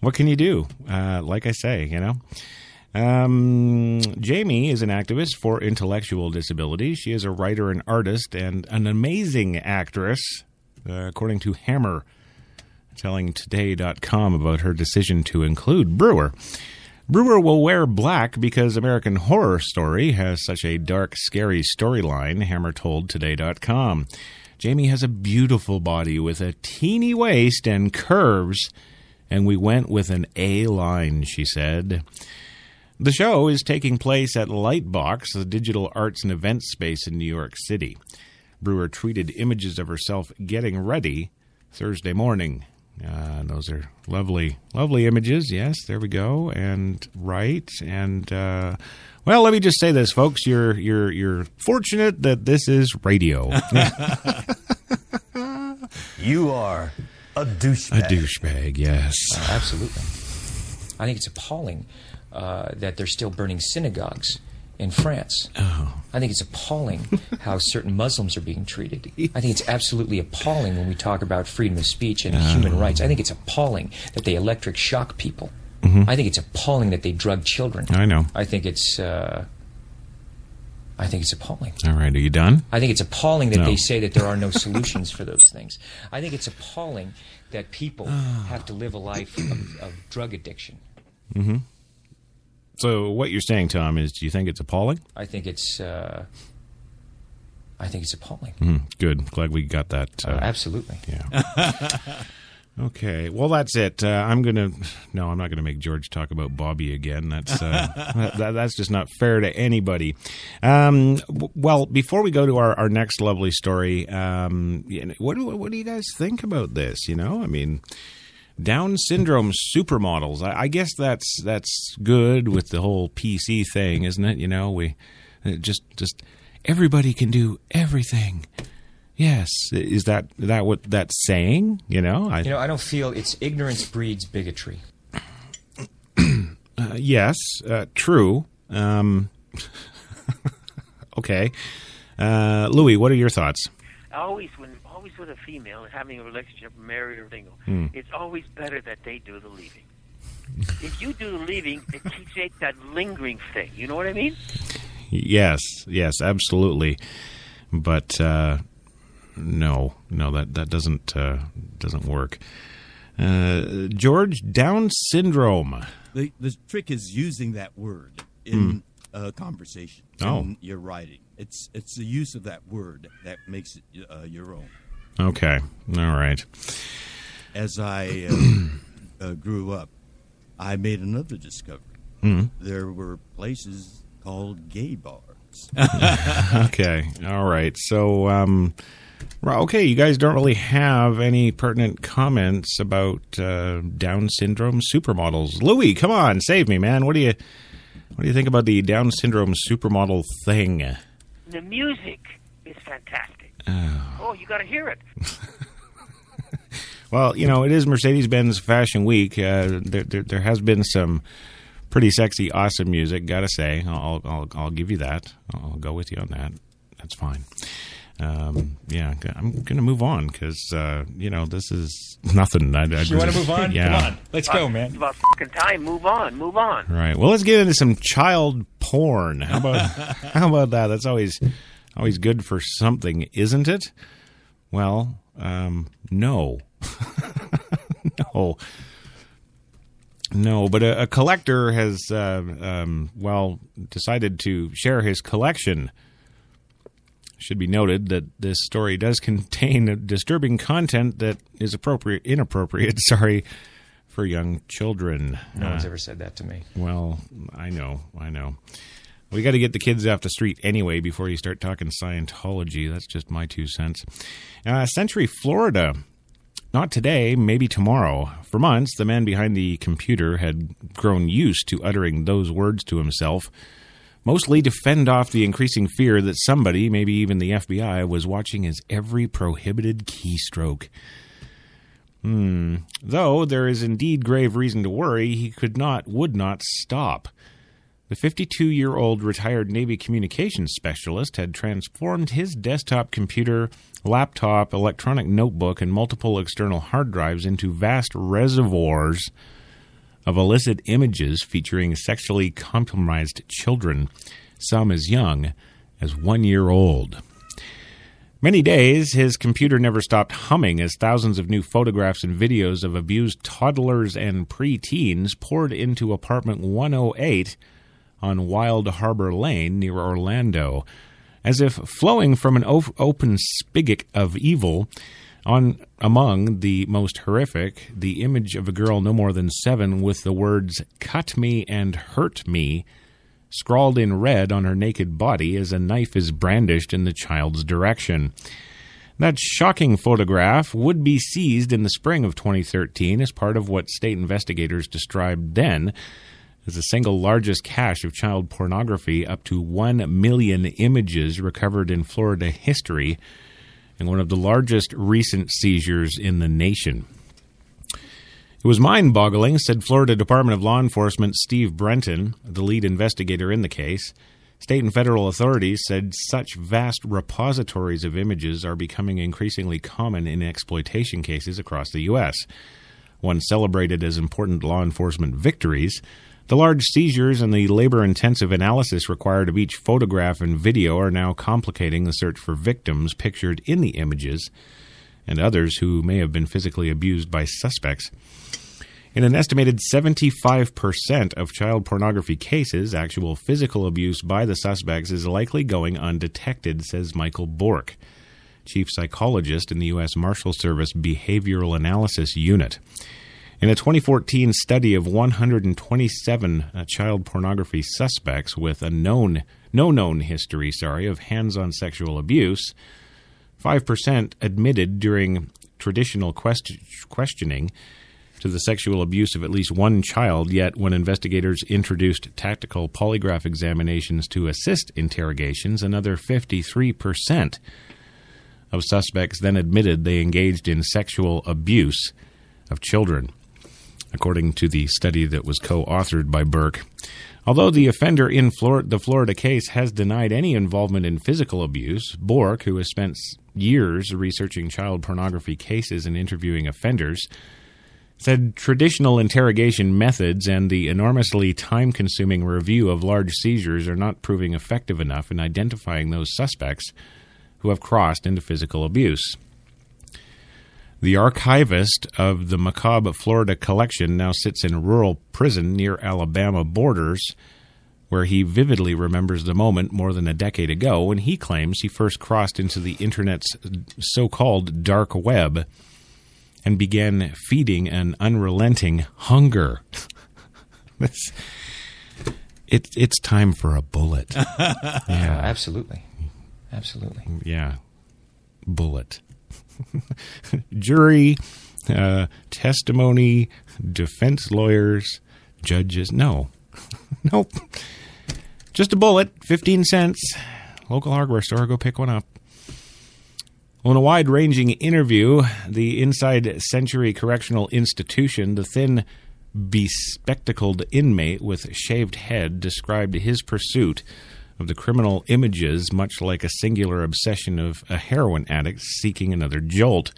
what can you do? Uh, like I say, you know. Um, Jamie is an activist for intellectual disabilities. She is a writer and artist and an amazing actress, uh, according to Hammer, telling Today.com about her decision to include Brewer. Brewer will wear black because American Horror Story has such a dark, scary storyline, Hammer told Today.com. Jamie has a beautiful body with a teeny waist and curves, and we went with an A line, she said. The show is taking place at Lightbox, a digital arts and events space in New York City. Brewer tweeted images of herself getting ready Thursday morning. Uh, those are lovely, lovely images. Yes, there we go. And right, and uh, well, let me just say this, folks. You're you're you're fortunate that this is radio. You are a douchebag. A douchebag, yes. Uh, absolutely. I think it's appalling uh, that they're still burning synagogues in France. Oh. I think it's appalling how certain Muslims are being treated. I think it's absolutely appalling when we talk about freedom of speech and human rights. I think it's appalling that they electric shock people. Mhm. I think it's appalling that they drug children. I know. I think it's. Uh, I think it's appalling. All right, are you done? I think it's appalling that No. they say that there are no solutions for those things. I think it's appalling that people have to live a life of, of drug addiction. Mm-hmm. So what you're saying, Tom, is do you think it's appalling? I think it's. Uh, I think it's appalling. Mhm. Good. Glad we got that. Uh, absolutely. Yeah. okay. Well, that's it. Uh, I'm gonna. No, I'm not gonna make George talk about Bobby again. That's uh, that, that's just not fair to anybody. Um, well, before we go to our, our next lovely story, um, what do what do you guys think about this? You know, I mean. Down syndrome supermodels. I, I guess that's that's good with the whole PC thing, isn't it? You know, we uh, just just everybody can do everything. Yes, is that that what that's saying? You know, I You know, I don't feel it's ignorance breeds bigotry. uh, yes, uh, true. Um, okay, uh, Louis, what are your thoughts? always when always with a female having a relationship, married or single, Hmm. it's always better that they do the leaving. if you do the leaving, it creates that lingering thing. You know what I mean? Yes, yes, absolutely. But uh, no, no, that that doesn't uh, doesn't work. Uh, George, Down syndrome. The, the trick is using that word in a conversation. Oh. in your writing. It's it's the use of that word that makes it uh, your own. Okay, all right. As I uh, uh, grew up, I made another discovery. Hmm. There were places called gay bars. okay, all right. So, um, okay, you guys don't really have any pertinent comments about uh, Down syndrome supermodels. Louis, come on, save me, man. What do you what do you think about the Down syndrome supermodel thing? The music is fantastic. Oh. Oh, you got to hear it. Well, you know, it is Mercedes Benz Fashion Week. Uh, there, there, there has been some pretty sexy, awesome music. Gotta say, I'll, I'll, I'll give you that. I'll go with you on that. That's fine. Um, yeah, I'm gonna move on because uh, you know this is nothing. I, I You want to move on? Yeah. Come on. Let's go, man. It's about fucking time. Move on. Move on. Right. Well, let's get into some child porn. How about how about that? That's always always good for something, isn't it? Well, um, no, no, no. But a, a collector has uh, um, well decided to share his collection. Should be noted that this story does contain disturbing content that is appropriate, inappropriate. Sorry, for young children. No one's Uh, ever said that to me. well, I know, I know. We got to get the kids off the street anyway before you start talking Scientology. That's just my two cents. Uh, Century, Florida. Not today, maybe tomorrow. For months, the man behind the computer had grown used to uttering those words to himself, mostly to fend off the increasing fear that somebody, maybe even the FBI, was watching his every prohibited keystroke. Hmm. Though there is indeed grave reason to worry, he could not, would not stop. The 52 year old retired Navy communications specialist had transformed his desktop computer, laptop, electronic notebook, and multiple external hard drives into vast reservoirs of illicit images featuring sexually compromised children, some as young as one year old. Many days, his computer never stopped humming as thousands of new photographs and videos of abused toddlers and preteens poured into apartment 108 on Wild Harbor Lane near Orlando, as if flowing from an open spigot of evil. On among the most horrific, the image of a girl no more than seven with the words "cut me and hurt me" scrawled in red on her naked body as a knife is brandished in the child's direction. That shocking photograph would be seized in the spring of 2013 as part of what state investigators described then as the single largest cache of child pornography, up to 1 million images recovered in Florida history, and one of the largest recent seizures in the nation. It was mind boggling, said Florida Department of Law Enforcement Steve Brenton, the lead investigator in the case. State and federal authorities said such vast repositories of images are becoming increasingly common in exploitation cases across the U.S. Once celebrated as important law enforcement victories, the large seizures and the labor intensive analysis required of each photograph and video are now complicating the search for victims pictured in the images and others who may have been physically abused by suspects. In an estimated 75% of child pornography cases, actual physical abuse by the suspects is likely going undetected, says Michael Bork, chief psychologist in the U.S. Marshal Service Behavioral Analysis Unit. In a 2014 study of 127 uh, child pornography suspects with a known no known history, sorry, of hands-on sexual abuse, 5% admitted during traditional quest- questioning to the sexual abuse of at least one child, yet when investigators introduced tactical polygraph examinations to assist interrogations, another 53% of suspects then admitted they engaged in sexual abuse of children, according to the study that was co authored by Bourke. Although the offender in Flor- the Florida case has denied any involvement in physical abuse, Bork, who has spent years researching child pornography cases and interviewing offenders, said traditional interrogation methods and the enormously time consuming review of large seizures are not proving effective enough in identifying those suspects who have crossed into physical abuse. The archivist of the macabre Florida collection now sits in a rural prison near Alabama borders, where he vividly remembers the moment more than a decade ago when he claims he first crossed into the internet's so called dark web and began feeding an unrelenting hunger. this, it, it's time for a bullet. Yeah, absolutely. Absolutely. Yeah. Bullet. Jury, uh, testimony, defense lawyers, judges. No. nope. Just a bullet, 15 cents. Local hardware store, go pick one up. Well, in a wide ranging interview, the Inside Century Correctional Institution, the thin, bespectacled inmate with shaved head described his pursuit of the criminal images much like a singular obsession of a heroin addict seeking another jolt.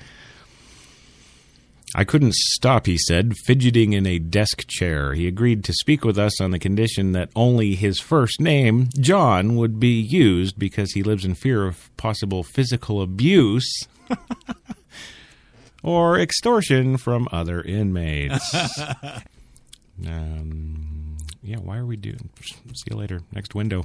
I couldn't stop, he said, fidgeting in a desk chair. He agreed to speak with us on the condition that only his first name, John, would be used because he lives in fear of possible physical abuse or extortion from other inmates. um, yeah, why are we doing? See you later. Next window.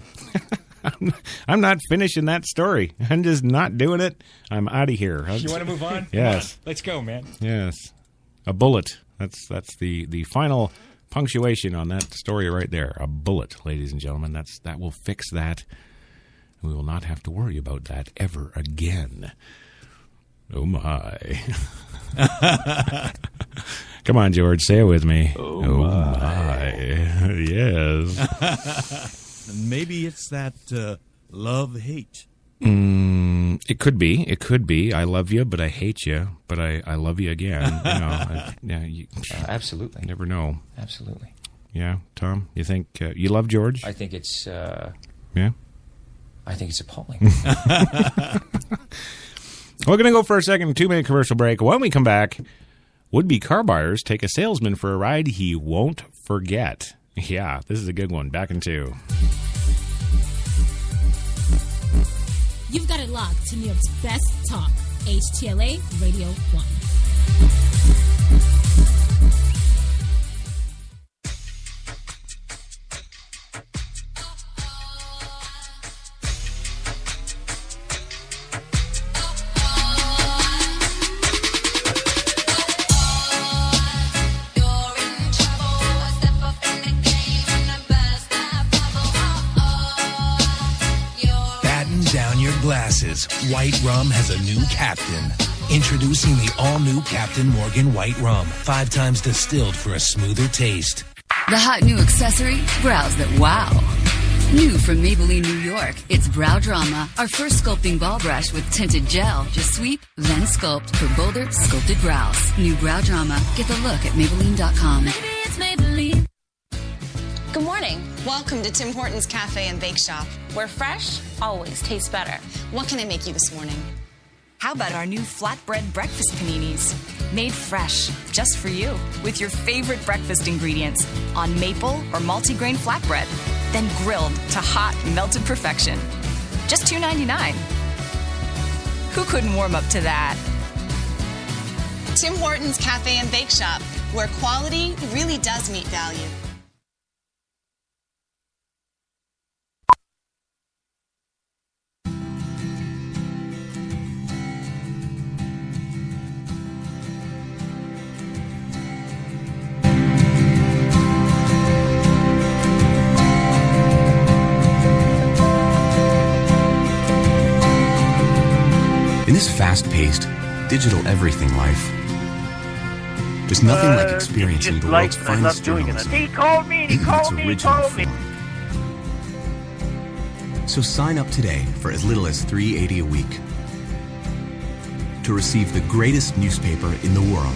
I'm, I'm not finishing that story. I'm just not doing it. I'm out of here. You want to move on? Yes. On. Let's go, man. Yes. A bullet. That's that's the the final punctuation on that story right there. A bullet, ladies and gentlemen. That's that will fix that. We will not have to worry about that ever again. Oh my. Come on, George, say it with me. Oh, my. Yes. Maybe it's that uh, love hate. Mm, it could be. It could be. I love you, but I hate you, but I, I love you again. You know, I, yeah, you, Uh, absolutely. never know. Absolutely. Yeah, Tom, you think uh, you love George? I think it's. Uh, yeah. I think it's appalling. We're going to go for a second two minute commercial break. When we come back, would be car buyers take a salesman for a ride he won't forget. Yeah, this is a good one. Back in two. You've got it locked to New York's best talk, HTLA Radio 1. Glasses. White Rum has a new captain. Introducing the all new Captain Morgan White Rum, five times distilled for a smoother taste. The hot new accessory? Brows that wow. New from Maybelline, New York, it's Brow Drama, our first sculpting ball brush with tinted gel. Just sweep, then sculpt for bolder, sculpted brows. New Brow Drama. Get the look at Maybelline.com. Good morning. Welcome to Tim Hortons Cafe and Bake Shop, where fresh always tastes better. What can I make you this morning? How about our new flatbread breakfast paninis? Made fresh, just for you, with your favorite breakfast ingredients on maple or multigrain flatbread, then grilled to hot, melted perfection. Just $2.99. Who couldn't warm up to that? Tim Hortons Cafe and Bake Shop, where quality really does meet value. This fast paced, digital everything life, there's nothing like Uh, experiencing the like world's finest love doing it. journalism He called me. He its called me. He called me. form. So sign up today for as little as 380 a week to receive the greatest newspaper in the world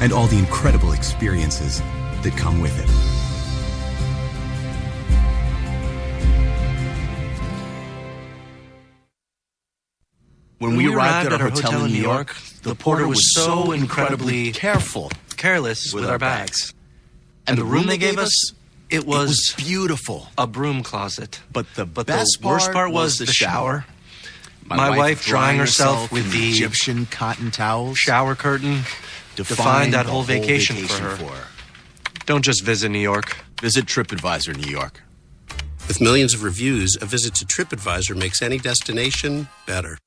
and all the incredible experiences that come with it. When we, arrived, at our hotel, in New York, the porter was so incredibly careful, careless with, our bags. And the room they gave us, it was, beautiful. A broom closet. But the best worst part part was the the shower. My My, wife wife, drying herself with the Egyptian cotton towels. shower curtain Defined that the whole whole vacation, vacation for her. for her. Don't just visit New York. Visit TripAdvisor New York. With millions of reviews, a visit to TripAdvisor makes any destination better.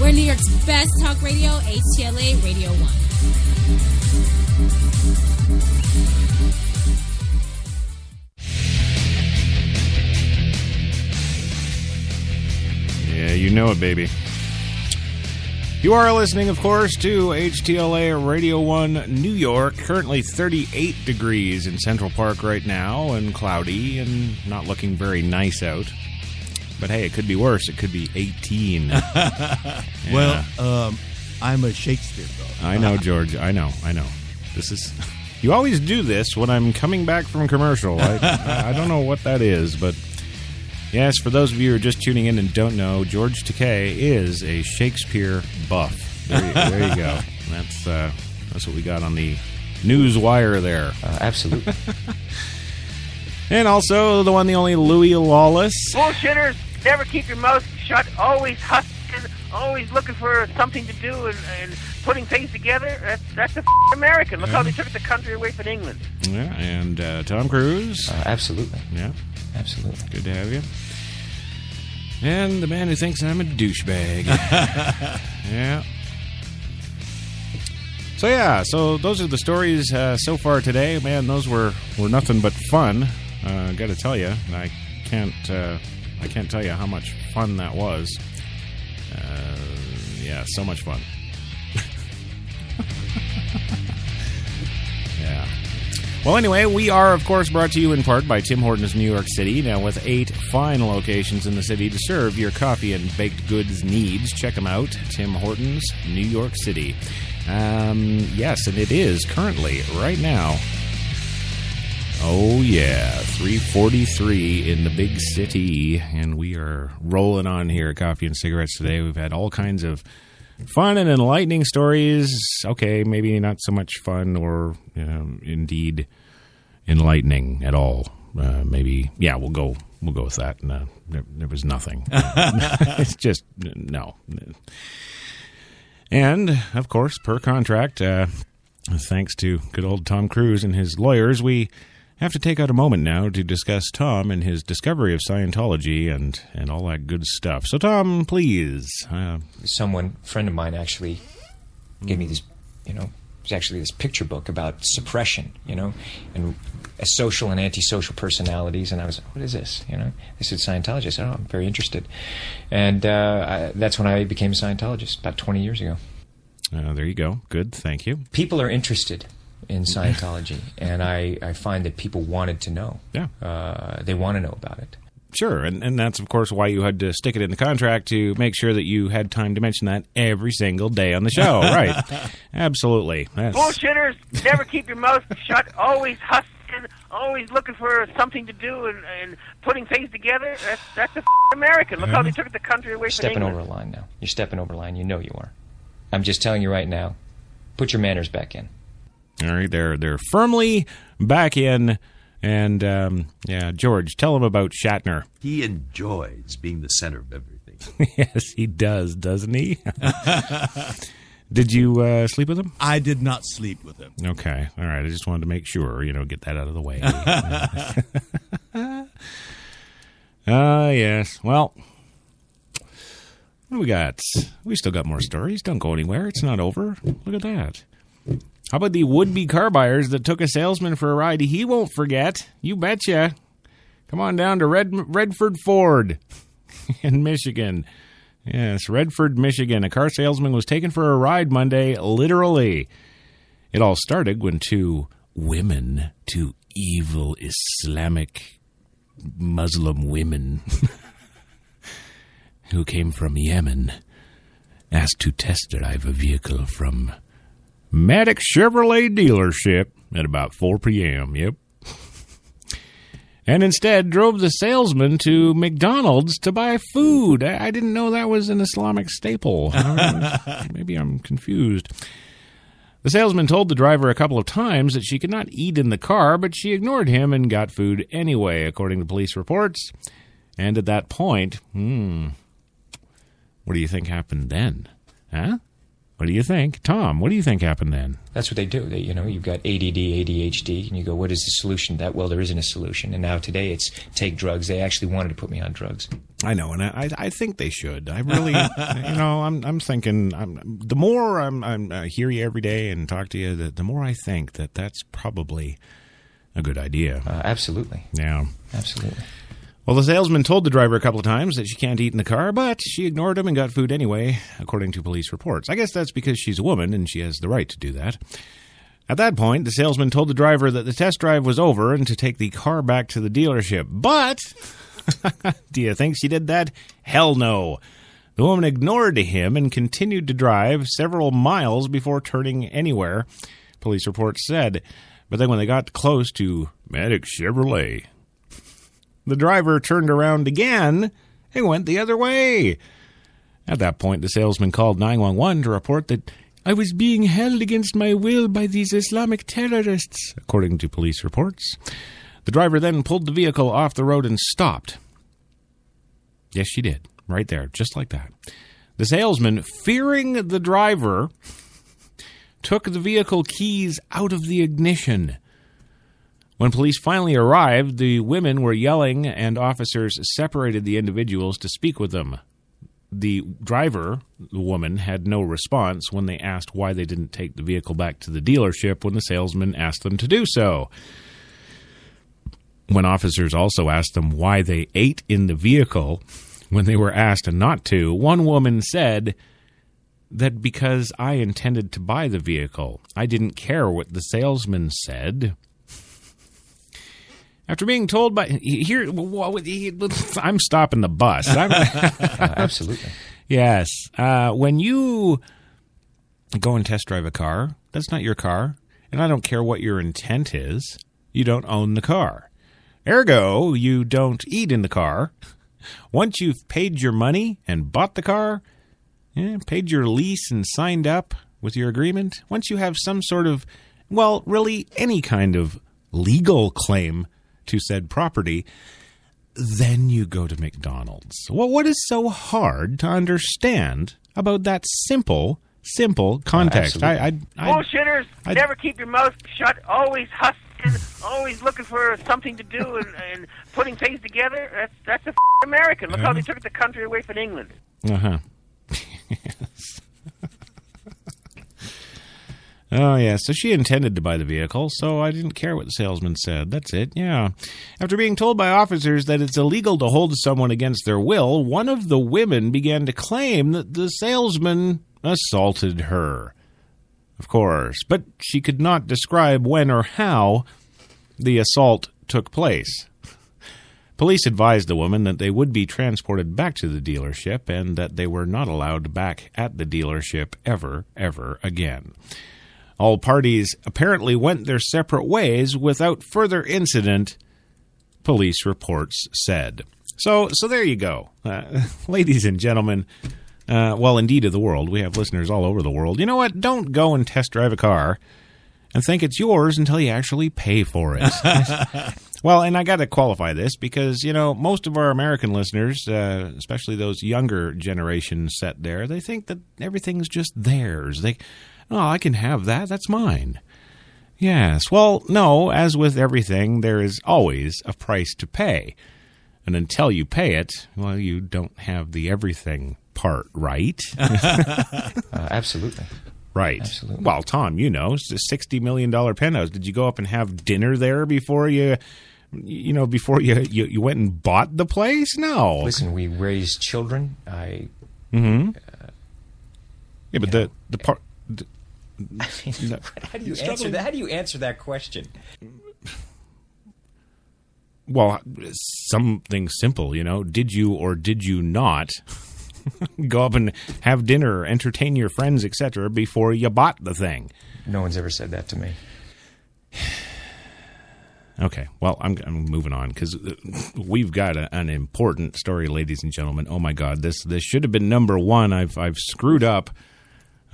We're New York's best talk radio, HTLA Radio 1. Yeah, you know it, baby. You are listening, of course, to HTLA Radio 1 New York. Currently 38 degrees in Central Park right now and cloudy and not looking very nice out. But hey, it could be worse. It could be 18. Well, um, I'm a Shakespeare though. I know, George. I know. I know. This is. You always do this when I'm coming back from commercial. I, I don't know what that is, but yes, for those of you who are just tuning in and don't know, George Takei is a Shakespeare buff. There, you- there you go. That's uh, that's what we got on the news wire there. Uh, absolutely. and also the one, the only Louis Lawless. Bullshitters, never keep your mouth shut. Always hustling, always looking for something to do and, and putting things together. That's that's a f- American. Look how they took the country away from England. Yeah, and uh, Tom Cruise. Uh, absolutely. Yeah, absolutely. Good to have you. And the man who thinks I'm a douchebag. yeah. So yeah, so those are the stories uh, so far today. Man, those were, were nothing but fun. Uh, Got to tell you, I can't uh, I can't tell you how much fun that was. Uh, yeah, so much fun. yeah. Well, anyway, we are, of course, brought to you in part by Tim Hortons New York City. Now, with eight fine locations in the city to serve your coffee and baked goods needs, check them out. Tim Hortons, New York City. Um, yes, and it is currently, right now, Oh yeah, 343 in the big city and we are rolling on here at Coffee and Cigarettes today. We've had all kinds of fun and enlightening stories. Okay, maybe not so much fun or um, indeed enlightening at all. Uh, maybe yeah, we'll go we'll go with that. No, there, there was nothing. it's just no. And of course, per contract, uh, thanks to good old Tom Cruise and his lawyers, we have to take out a moment now to discuss Tom and his discovery of Scientology and, and all that good stuff. So, Tom, please. Uh, Someone, friend of mine, actually gave me this, you know, it was actually this picture book about suppression, you know, and social and antisocial personalities. And I was, what is this? You know, they said Scientology. I said, oh, I'm very interested. And uh, I, that's when I became a Scientologist about 20 years ago. uh, there you go. Good. Thank you. People are interested in Scientology, and I, I find that people wanted to know. Yeah. Uh, they want to know about it. Sure, and, and that's of course why you had to stick it in the contract to make sure that you had time to mention that every single day on the show, right? Absolutely. That's, Bullshitters, never keep your mouth shut. Always hustling, always looking for something to do and, and putting things together. That's that's a f- American. Look how they took the country away from stepping England. over a line now. You're stepping over a line. You know you are. I'm just telling you right now. Put your manners back in. All right, they're they're firmly back in, and um, yeah, George, tell him about Shatner. He enjoys being the center of everything. yes, he does, doesn't he? Did you uh, sleep with him? I did not sleep with him. Okay, all right. I just wanted to make sure, you know, get that out of the way. Ah, yes. Well, what do we got? We still got more stories. Don't go anywhere. It's not over. Look at that. How about the would-be car buyers that took a salesman for a ride he won't forget? You betcha. Come on down to Red Redford Ford in Michigan. Yes, Redford, Michigan. A car salesman was taken for a ride Monday, literally. It all started when two women, two evil Islamic Muslim women who came from Yemen, asked to test drive a vehicle from Maddox Chevrolet dealership at about 4 p.m. Yep. And instead drove the salesman to McDonald's to buy food. I, I didn't know that was an Islamic staple. Maybe I'm confused. The salesman told the driver a couple of times that she could not eat in the car, but she ignored him and got food anyway, according to police reports. And at that point, hmm, what do you think happened then? Huh? What do you think? Tom, what do you think happened then? That's what they do. They, you know, you've got ADD, ADHD, and you go, what is the solution? to That well, there isn't a solution. And now today, it's take drugs. They actually wanted to put me on drugs. I know, and I, I think they should. I really, you know, I'm, I'm thinking. I'm, the more I'm, I'm I hear you every day and talk to you, the, the more I think that that's probably a good idea. Uh, absolutely. Yeah, absolutely. Well, the salesman told the driver a couple of times that she can't eat in the car, but she ignored him and got food anyway, according to police reports. I guess that's because she's a woman and she has the right to do that. At that point, the salesman told the driver that the test drive was over and to take the car back to the dealership. But, do you think she did that? Hell no. The woman ignored him and continued to drive several miles before turning anywhere, police reports said. But then when they got close to Maddox Chevrolet, the driver turned around again and went the other way. At that point, the salesman called 911 to report that I was being held against my will by these Islamic terrorists, according to police reports. The driver then pulled the vehicle off the road and stopped. Yes, she did. Right there, just like that. The salesman, fearing the driver, took the vehicle keys out of the ignition. When police finally arrived, the women were yelling and officers separated the individuals to speak with them. The driver, the woman, had no response when they asked why they didn't take the vehicle back to the dealership when the salesman asked them to do so. When officers also asked them why they ate in the vehicle when they were asked not to, one woman said that because I intended to buy the vehicle, I didn't care what the salesman said. After being told by here, I'm stopping the bus. Absolutely. Yes. Uh, when you go and test drive a car, that's not your car. And I don't care what your intent is. You don't own the car. Ergo, you don't eat in the car. Once you've paid your money and bought the car, yeah, paid your lease and signed up with your agreement, once you have some sort of, well, really any kind of legal claim to said property, then you go to McDonald's. Well, what is so hard to understand about that simple, simple context? I, I, I, Bullshitters, I- never keep your mouth shut. Always hustling, always looking for something to do and, and putting things together. That's that's a f- American. Look how they took the country away from England. Uh huh. Oh, yeah. So she intended to buy the vehicle, so I didn't care what the salesman said. That's it. Yeah. After being told by officers that it's illegal to hold someone against their will, one of the women began to claim that the salesman assaulted her. Of course. But she could not describe when or how the assault took place. Police advised the woman that they would be transported back to the dealership and that they were not allowed back at the dealership ever, ever again. All parties apparently went their separate ways without further incident, police reports said. So, so there you go, uh, ladies and gentlemen. Uh, well, indeed, of the world, we have listeners all over the world. You know what? Don't go and test drive a car and think it's yours until you actually pay for it. well, and I got to qualify this because you know most of our American listeners, uh, especially those younger generation set there, they think that everything's just theirs. They, oh, I can have that. That's mine. Yes. Well, no. As with everything, there is always a price to pay, and until you pay it, well, you don't have the everything part right. Uh, absolutely. Right. Absolutely. Well, Tom, you know, it's a sixty million dollar penthouse. Did you go up and have dinner there before you, you know, before you you, you went and bought the place? No. Listen, we raised children. I. hmm yeah, but the the part. The- How do you You're answer that? How do you answer that question? well, something simple, you know. Did you or did you not go up and have dinner, entertain your friends, etc., before you bought the thing? No one's ever said that to me. Okay, well, I'm, I'm moving on because uh, we've got a, an important story, ladies and gentlemen. Oh my God, this this should have been number one. I've I've screwed up.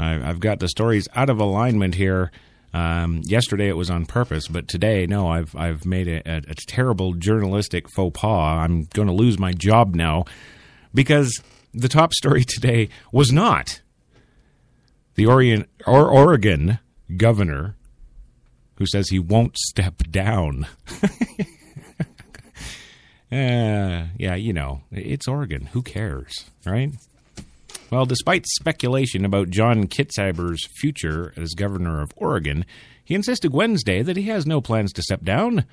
I've got the stories out of alignment here. Um, yesterday it was on purpose, but today, no, I've I've made a, a, a terrible journalistic faux pas. I'm going to lose my job now because the top story today was not the Oregon or Oregon governor who says he won't step down. uh, yeah, you know, it's Oregon. Who cares, right? Well, despite speculation about John Kitzhaber's future as governor of Oregon, he insisted Wednesday that he has no plans to step down.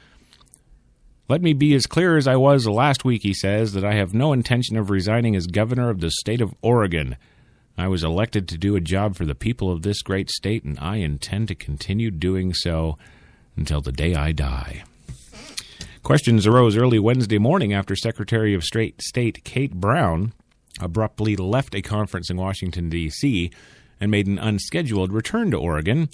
Let me be as clear as I was last week, he says, that I have no intention of resigning as governor of the state of Oregon. I was elected to do a job for the people of this great state, and I intend to continue doing so until the day I die. Questions arose early Wednesday morning after Secretary of State Kate Brown abruptly left a conference in Washington, D.C., and made an unscheduled return to Oregon.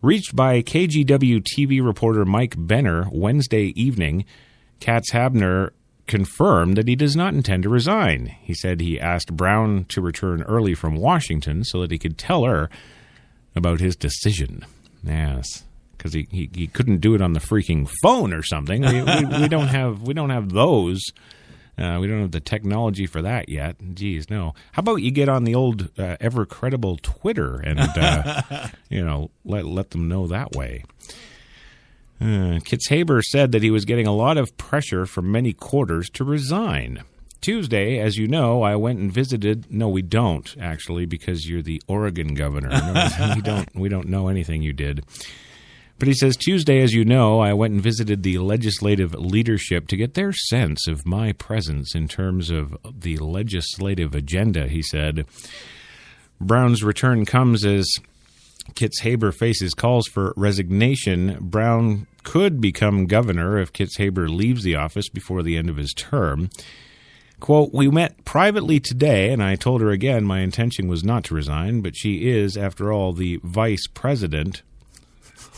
Reached by KGW TV reporter Mike Benner Wednesday evening, Kitzhaber confirmed that he does not intend to resign. He said he asked Brown to return early from Washington so that he could tell her about his decision. Yes, because he, he, he couldn't do it on the freaking phone or something. We, we, we don't have we don't have those. Uh, we don't have the technology for that yet. Geez, no. How about you get on the old uh, ever credible Twitter and uh, you know let let them know that way. Uh, Kitzhaber said that he was getting a lot of pressure from many quarters to resign. Tuesday, as you know, I went and visited. No, we don't actually, because you're the Oregon governor. No, we don't. We don't know anything you did. But he says Tuesday, as you know, I went and visited the legislative leadership to get their sense of my presence in terms of the legislative agenda. He said Brown's return comes as Kitzhaber faces calls for resignation. Brown could become governor if Kitzhaber leaves the office before the end of his term. Quote, We met privately today, and I told her again my intention was not to resign, but she is, after all, the vice president.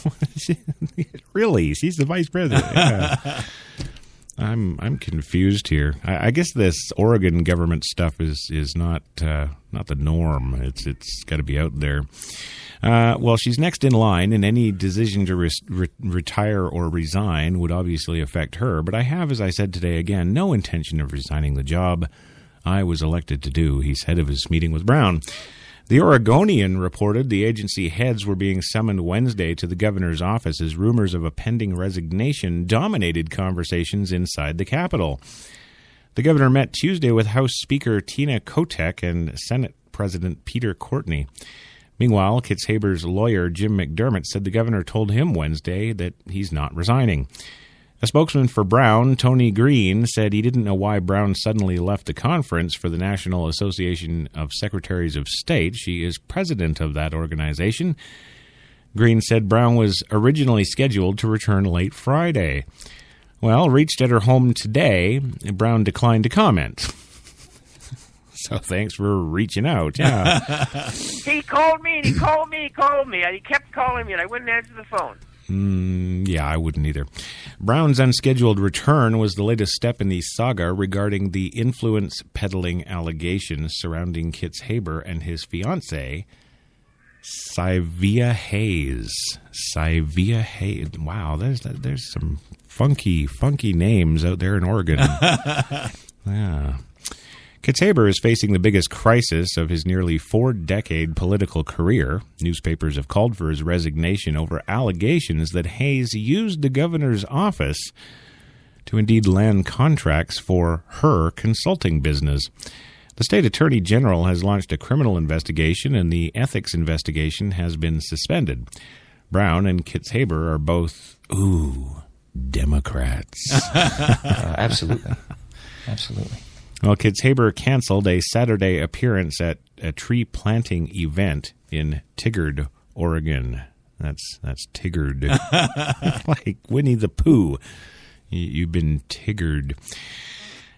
really? She's the vice president. Yeah. I'm I'm confused here. I, I, guess this Oregon government stuff is is not uh, not the norm. It's it's got to be out there. Uh, well, she's next in line, and any decision to re- re- retire or resign would obviously affect her. But I have, as I said today again, no intention of resigning the job I was elected to do. He said of his meeting with Brown. The Oregonian reported the agency heads were being summoned Wednesday to the governor's office as rumors of a pending resignation dominated conversations inside the Capitol. The governor met Tuesday with House Speaker Tina Kotek and Senate President Peter Courtney. Meanwhile, Kitzhaber's lawyer Jim McDermott said the governor told him Wednesday that he's not resigning. A spokesman for Brown, Tony Green, said he didn't know why Brown suddenly left the conference for the National Association of Secretaries of State. She is president of that organization. Green said Brown was originally scheduled to return late Friday. Well, reached at her home today, Brown declined to comment. so thanks for reaching out. Yeah. he called me and he called me, he called me. He kept calling me and I wouldn't answer the phone. Mm, yeah, I wouldn't either. Brown's unscheduled return was the latest step in the saga regarding the influence peddling allegations surrounding Kitzhaber and his fiancee, Cylvia Hayes. Cylvia Hayes. Wow, there's there's some funky, funky names out there in Oregon. yeah. Kitzhaber is facing the biggest crisis of his nearly four decade political career. Newspapers have called for his resignation over allegations that Hayes used the governor's office to indeed land contracts for her consulting business. The state attorney general has launched a criminal investigation, and the ethics investigation has been suspended. Brown and Kitzhaber are both, ooh, Democrats. uh, absolutely. Absolutely. Well, Kitzhaber canceled a Saturday appearance at a tree planting event in Tigard, Oregon. That's that's Tigard, like Winnie the Pooh. You, have been Tigard.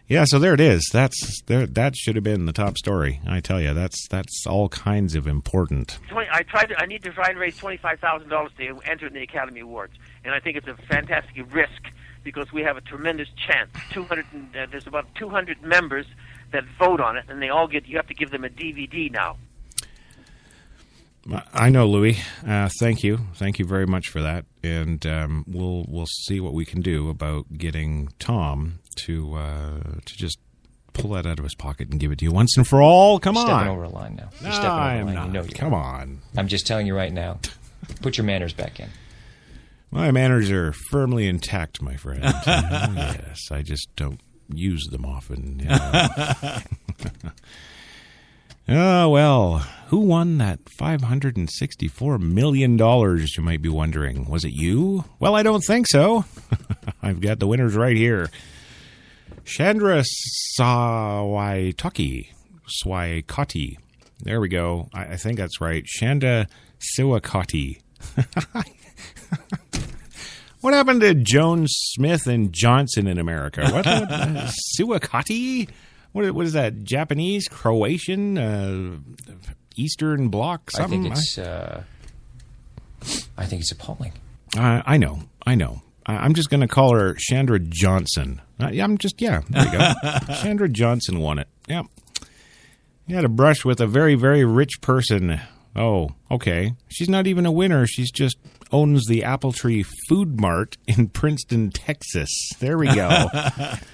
Yeah, so there it is. That's there. That should have been the top story. I tell you, that's that's all kinds of important. 20, I tried. To, I need to try and raise twenty five thousand dollars to enter in the Academy Awards, and I think it's a fantastic risk because we have a tremendous chance. 200, uh, there's about 200 members that vote on it, and they all get. You have to give them a DVD now. I know, Louis. Uh, thank you, thank you very much for that, and um, we'll we'll see what we can do about getting Tom to uh, to just pull that out of his pocket and give it to you once and for all. Come You're on, stepping over a line now. You're no, stepping over I a am line. not. You know you Come are. on. I'm just telling you right now. Put your manners back in. My manners are firmly intact, my friend. yes, I just don't use them often. You know. oh, well, who won that $564 million, you might be wondering? Was it you? Well, I don't think so. I've got the winners right here. Chandra Sawaitaki. Swaikati. There we go. I, I think that's right. Shanda Siwakati. what happened to Jones, Smith, and Johnson in America? What? what uh? What, what is that? Japanese, Croatian, uh, Eastern Bloc? I think it's. Uh, I think it's appalling. I, I know. I know. I'm just going to call her Chandra Johnson. Uh, yeah, I'm just, yeah, there you go. Chandra Johnson won it. Yep. You had a brush with a very, very rich person. Oh, okay. She's not even a winner. She's just owns the Apple Tree Food Mart in Princeton, Texas. There we go.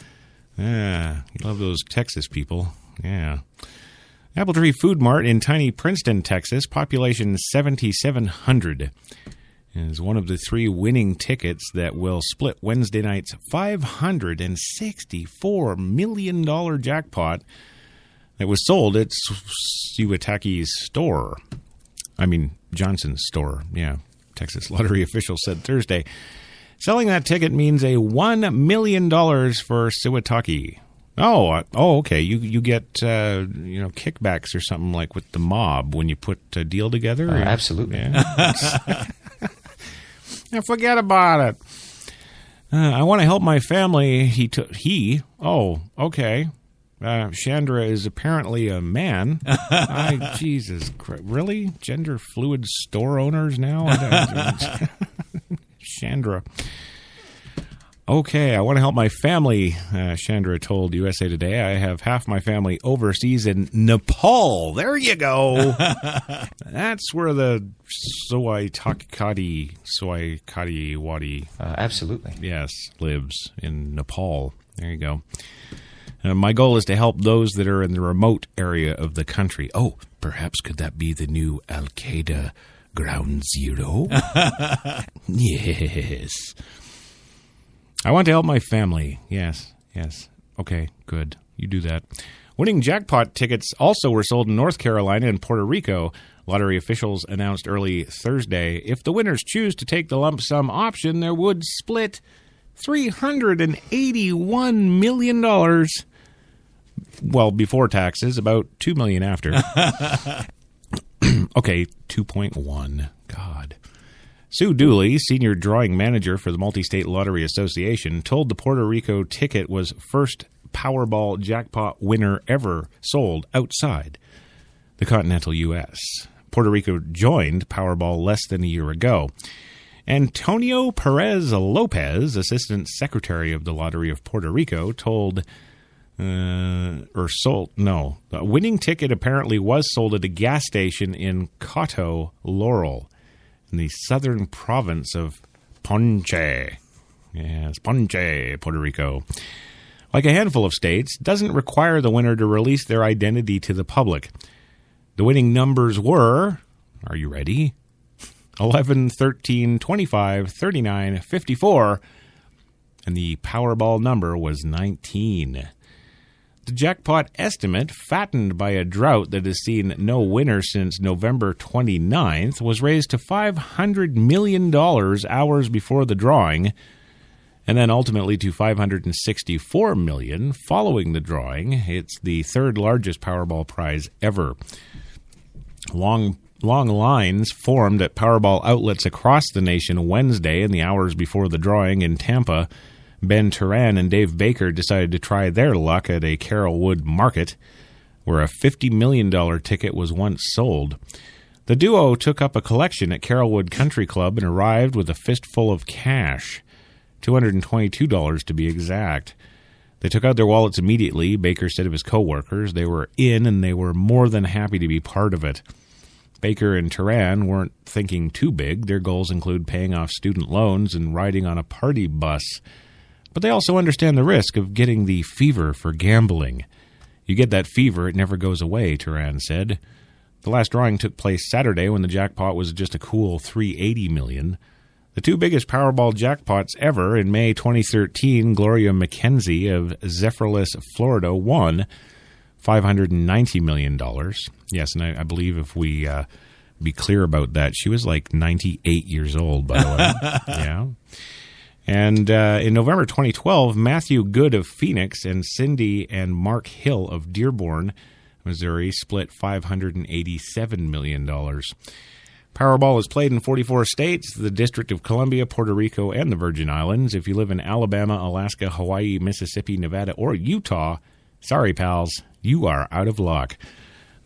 yeah, love those Texas people. Yeah. Apple Tree Food Mart in tiny Princeton, Texas, population 7,700, is one of the three winning tickets that will split Wednesday night's $564 million jackpot that was sold at Suwataki's store. I mean, Johnson's store. Yeah. Texas lottery officials said Thursday. Selling that ticket means a $1 million for Siwataki. Oh, uh, oh, okay. You you get uh, you know kickbacks or something like with the mob when you put a deal together. Uh, absolutely. Yeah, forget about it. Uh, I want to help my family. He took he. Oh, okay. Uh, Chandra is apparently a man. I, Jesus, Christ. really? Gender fluid store owners now? Chandra. Okay, I want to help my family, uh, Chandra told USA Today. I have half my family overseas in Nepal. There you go. That's where the Soy Takati, Soy Kati Wadi. Uh, absolutely. Yes, lives in Nepal. There you go. Uh, my goal is to help those that are in the remote area of the country. Oh, perhaps could that be the new Al Qaeda ground zero? yes. I want to help my family. Yes, yes. Okay, good. You do that. Winning jackpot tickets also were sold in North Carolina and Puerto Rico. Lottery officials announced early Thursday if the winners choose to take the lump sum option, there would split $381 million. Well, before taxes, about 2 million after. okay, 2.1. God. Sue Dooley, senior drawing manager for the Multi State Lottery Association, told the Puerto Rico ticket was first Powerball jackpot winner ever sold outside the continental U.S. Puerto Rico joined Powerball less than a year ago. Antonio Perez Lopez, Assistant Secretary of the Lottery of Puerto Rico, told uh, or sold no the winning ticket apparently was sold at a gas station in Coto Laurel in the southern province of Ponce. Yes, Ponce, Puerto Rico. Like a handful of states, doesn't require the winner to release their identity to the public. The winning numbers were, are you ready? 11, 13, 25, 39, 54, and the Powerball number was 19. The jackpot estimate, fattened by a drought that has seen no winner since November 29th, was raised to $500 million hours before the drawing, and then ultimately to 564 million following the drawing. It's the third largest Powerball prize ever. Long long lines formed at Powerball outlets across the nation Wednesday in the hours before the drawing in Tampa. Ben Turan and Dave Baker decided to try their luck at a Carrollwood market, where a $50 million ticket was once sold. The duo took up a collection at Carrollwood Country Club and arrived with a fistful of cash, $222 to be exact. They took out their wallets immediately, Baker said of his coworkers. They were in and they were more than happy to be part of it. Baker and Turan weren't thinking too big. Their goals include paying off student loans and riding on a party bus. But they also understand the risk of getting the fever for gambling. You get that fever, it never goes away, Turan said. The last drawing took place Saturday when the jackpot was just a cool 380 million. The two biggest Powerball jackpots ever in May 2013, Gloria McKenzie of Zephyrhills, Florida won $590 million. Yes, and I, I believe if we uh, be clear about that, she was like 98 years old, by the way. yeah. And uh, in November 2012, Matthew Good of Phoenix and Cindy and Mark Hill of Dearborn, Missouri, split $587 million. Powerball is played in 44 states, the District of Columbia, Puerto Rico, and the Virgin Islands. If you live in Alabama, Alaska, Hawaii, Mississippi, Nevada, or Utah, sorry, pals, you are out of luck.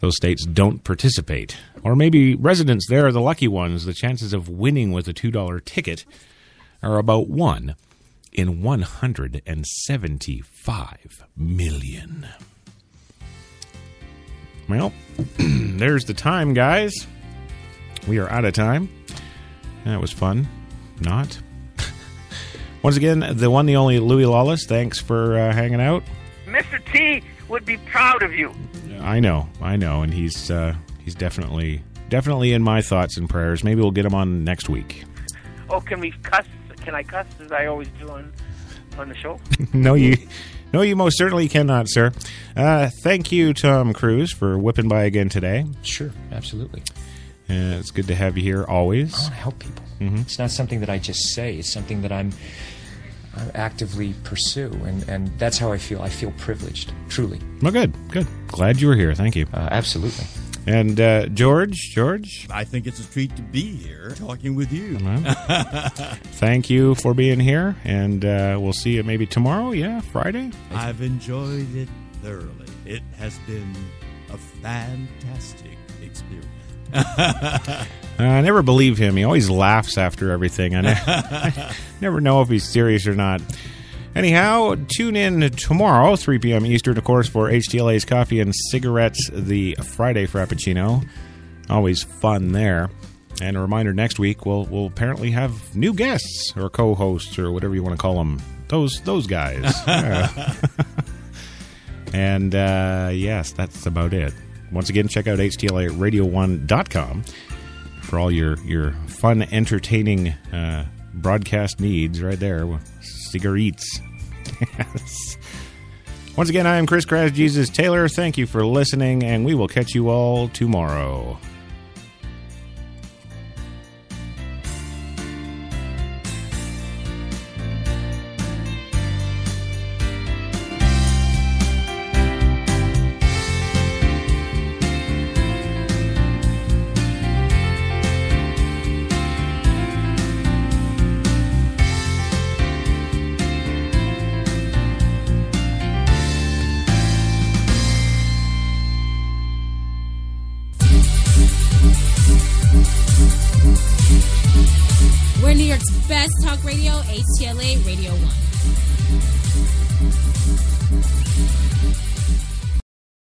Those states don't participate. Or maybe residents there are the lucky ones. The chances of winning with a $2 ticket are about 1 in 175 million. Well, there's the time, guys. We are out of time. That was fun. Not. Once again, the one, the only Louis Lawless, thanks for uh, hanging out. Mr. T would be proud of you. I know, I know, and he's uh, he's definitely definitely in my thoughts and prayers. Maybe we'll get him on next week. Oh, can we cuss? Can I cuss as I always do on on the show? no, you, no, you most certainly cannot, sir. Uh, thank you, Tom Cruise, for whipping by again today. Sure, absolutely. Uh, it's good to have you here always. I want to help people. Mhm. It's not something that I just say. It's something that I'm I actively pursue, and, and that's how I feel. I feel privileged, truly. Well, good, good. Glad you were here. Thank you. Uh, absolutely. And uh, George, George, I think it's a treat to be here talking with you. thank you for being here, and uh, we'll see you maybe tomorrow. Yeah, Friday. I've enjoyed it thoroughly. It has been a fantastic experience. Uh, I never believe him. He always laughs after everything. I, ne- I never know if he's serious or not. Anyhow, tune in tomorrow, 3 p.m. Eastern, of course, for HTLA's Coffee and Cigarettes, the Friday Frappuccino. Always fun there. And a reminder next week, we'll, we'll apparently have new guests or co hosts or whatever you want to call them. Those, those guys. Yeah. and uh, yes, that's about it. Once again, check out HTLARadio1.com for all your, your fun, entertaining uh, broadcast needs right there. Cigarettes. Yes. Once again, I am Chris Crash Jesus Taylor. Thank you for listening, and we will catch you all tomorrow.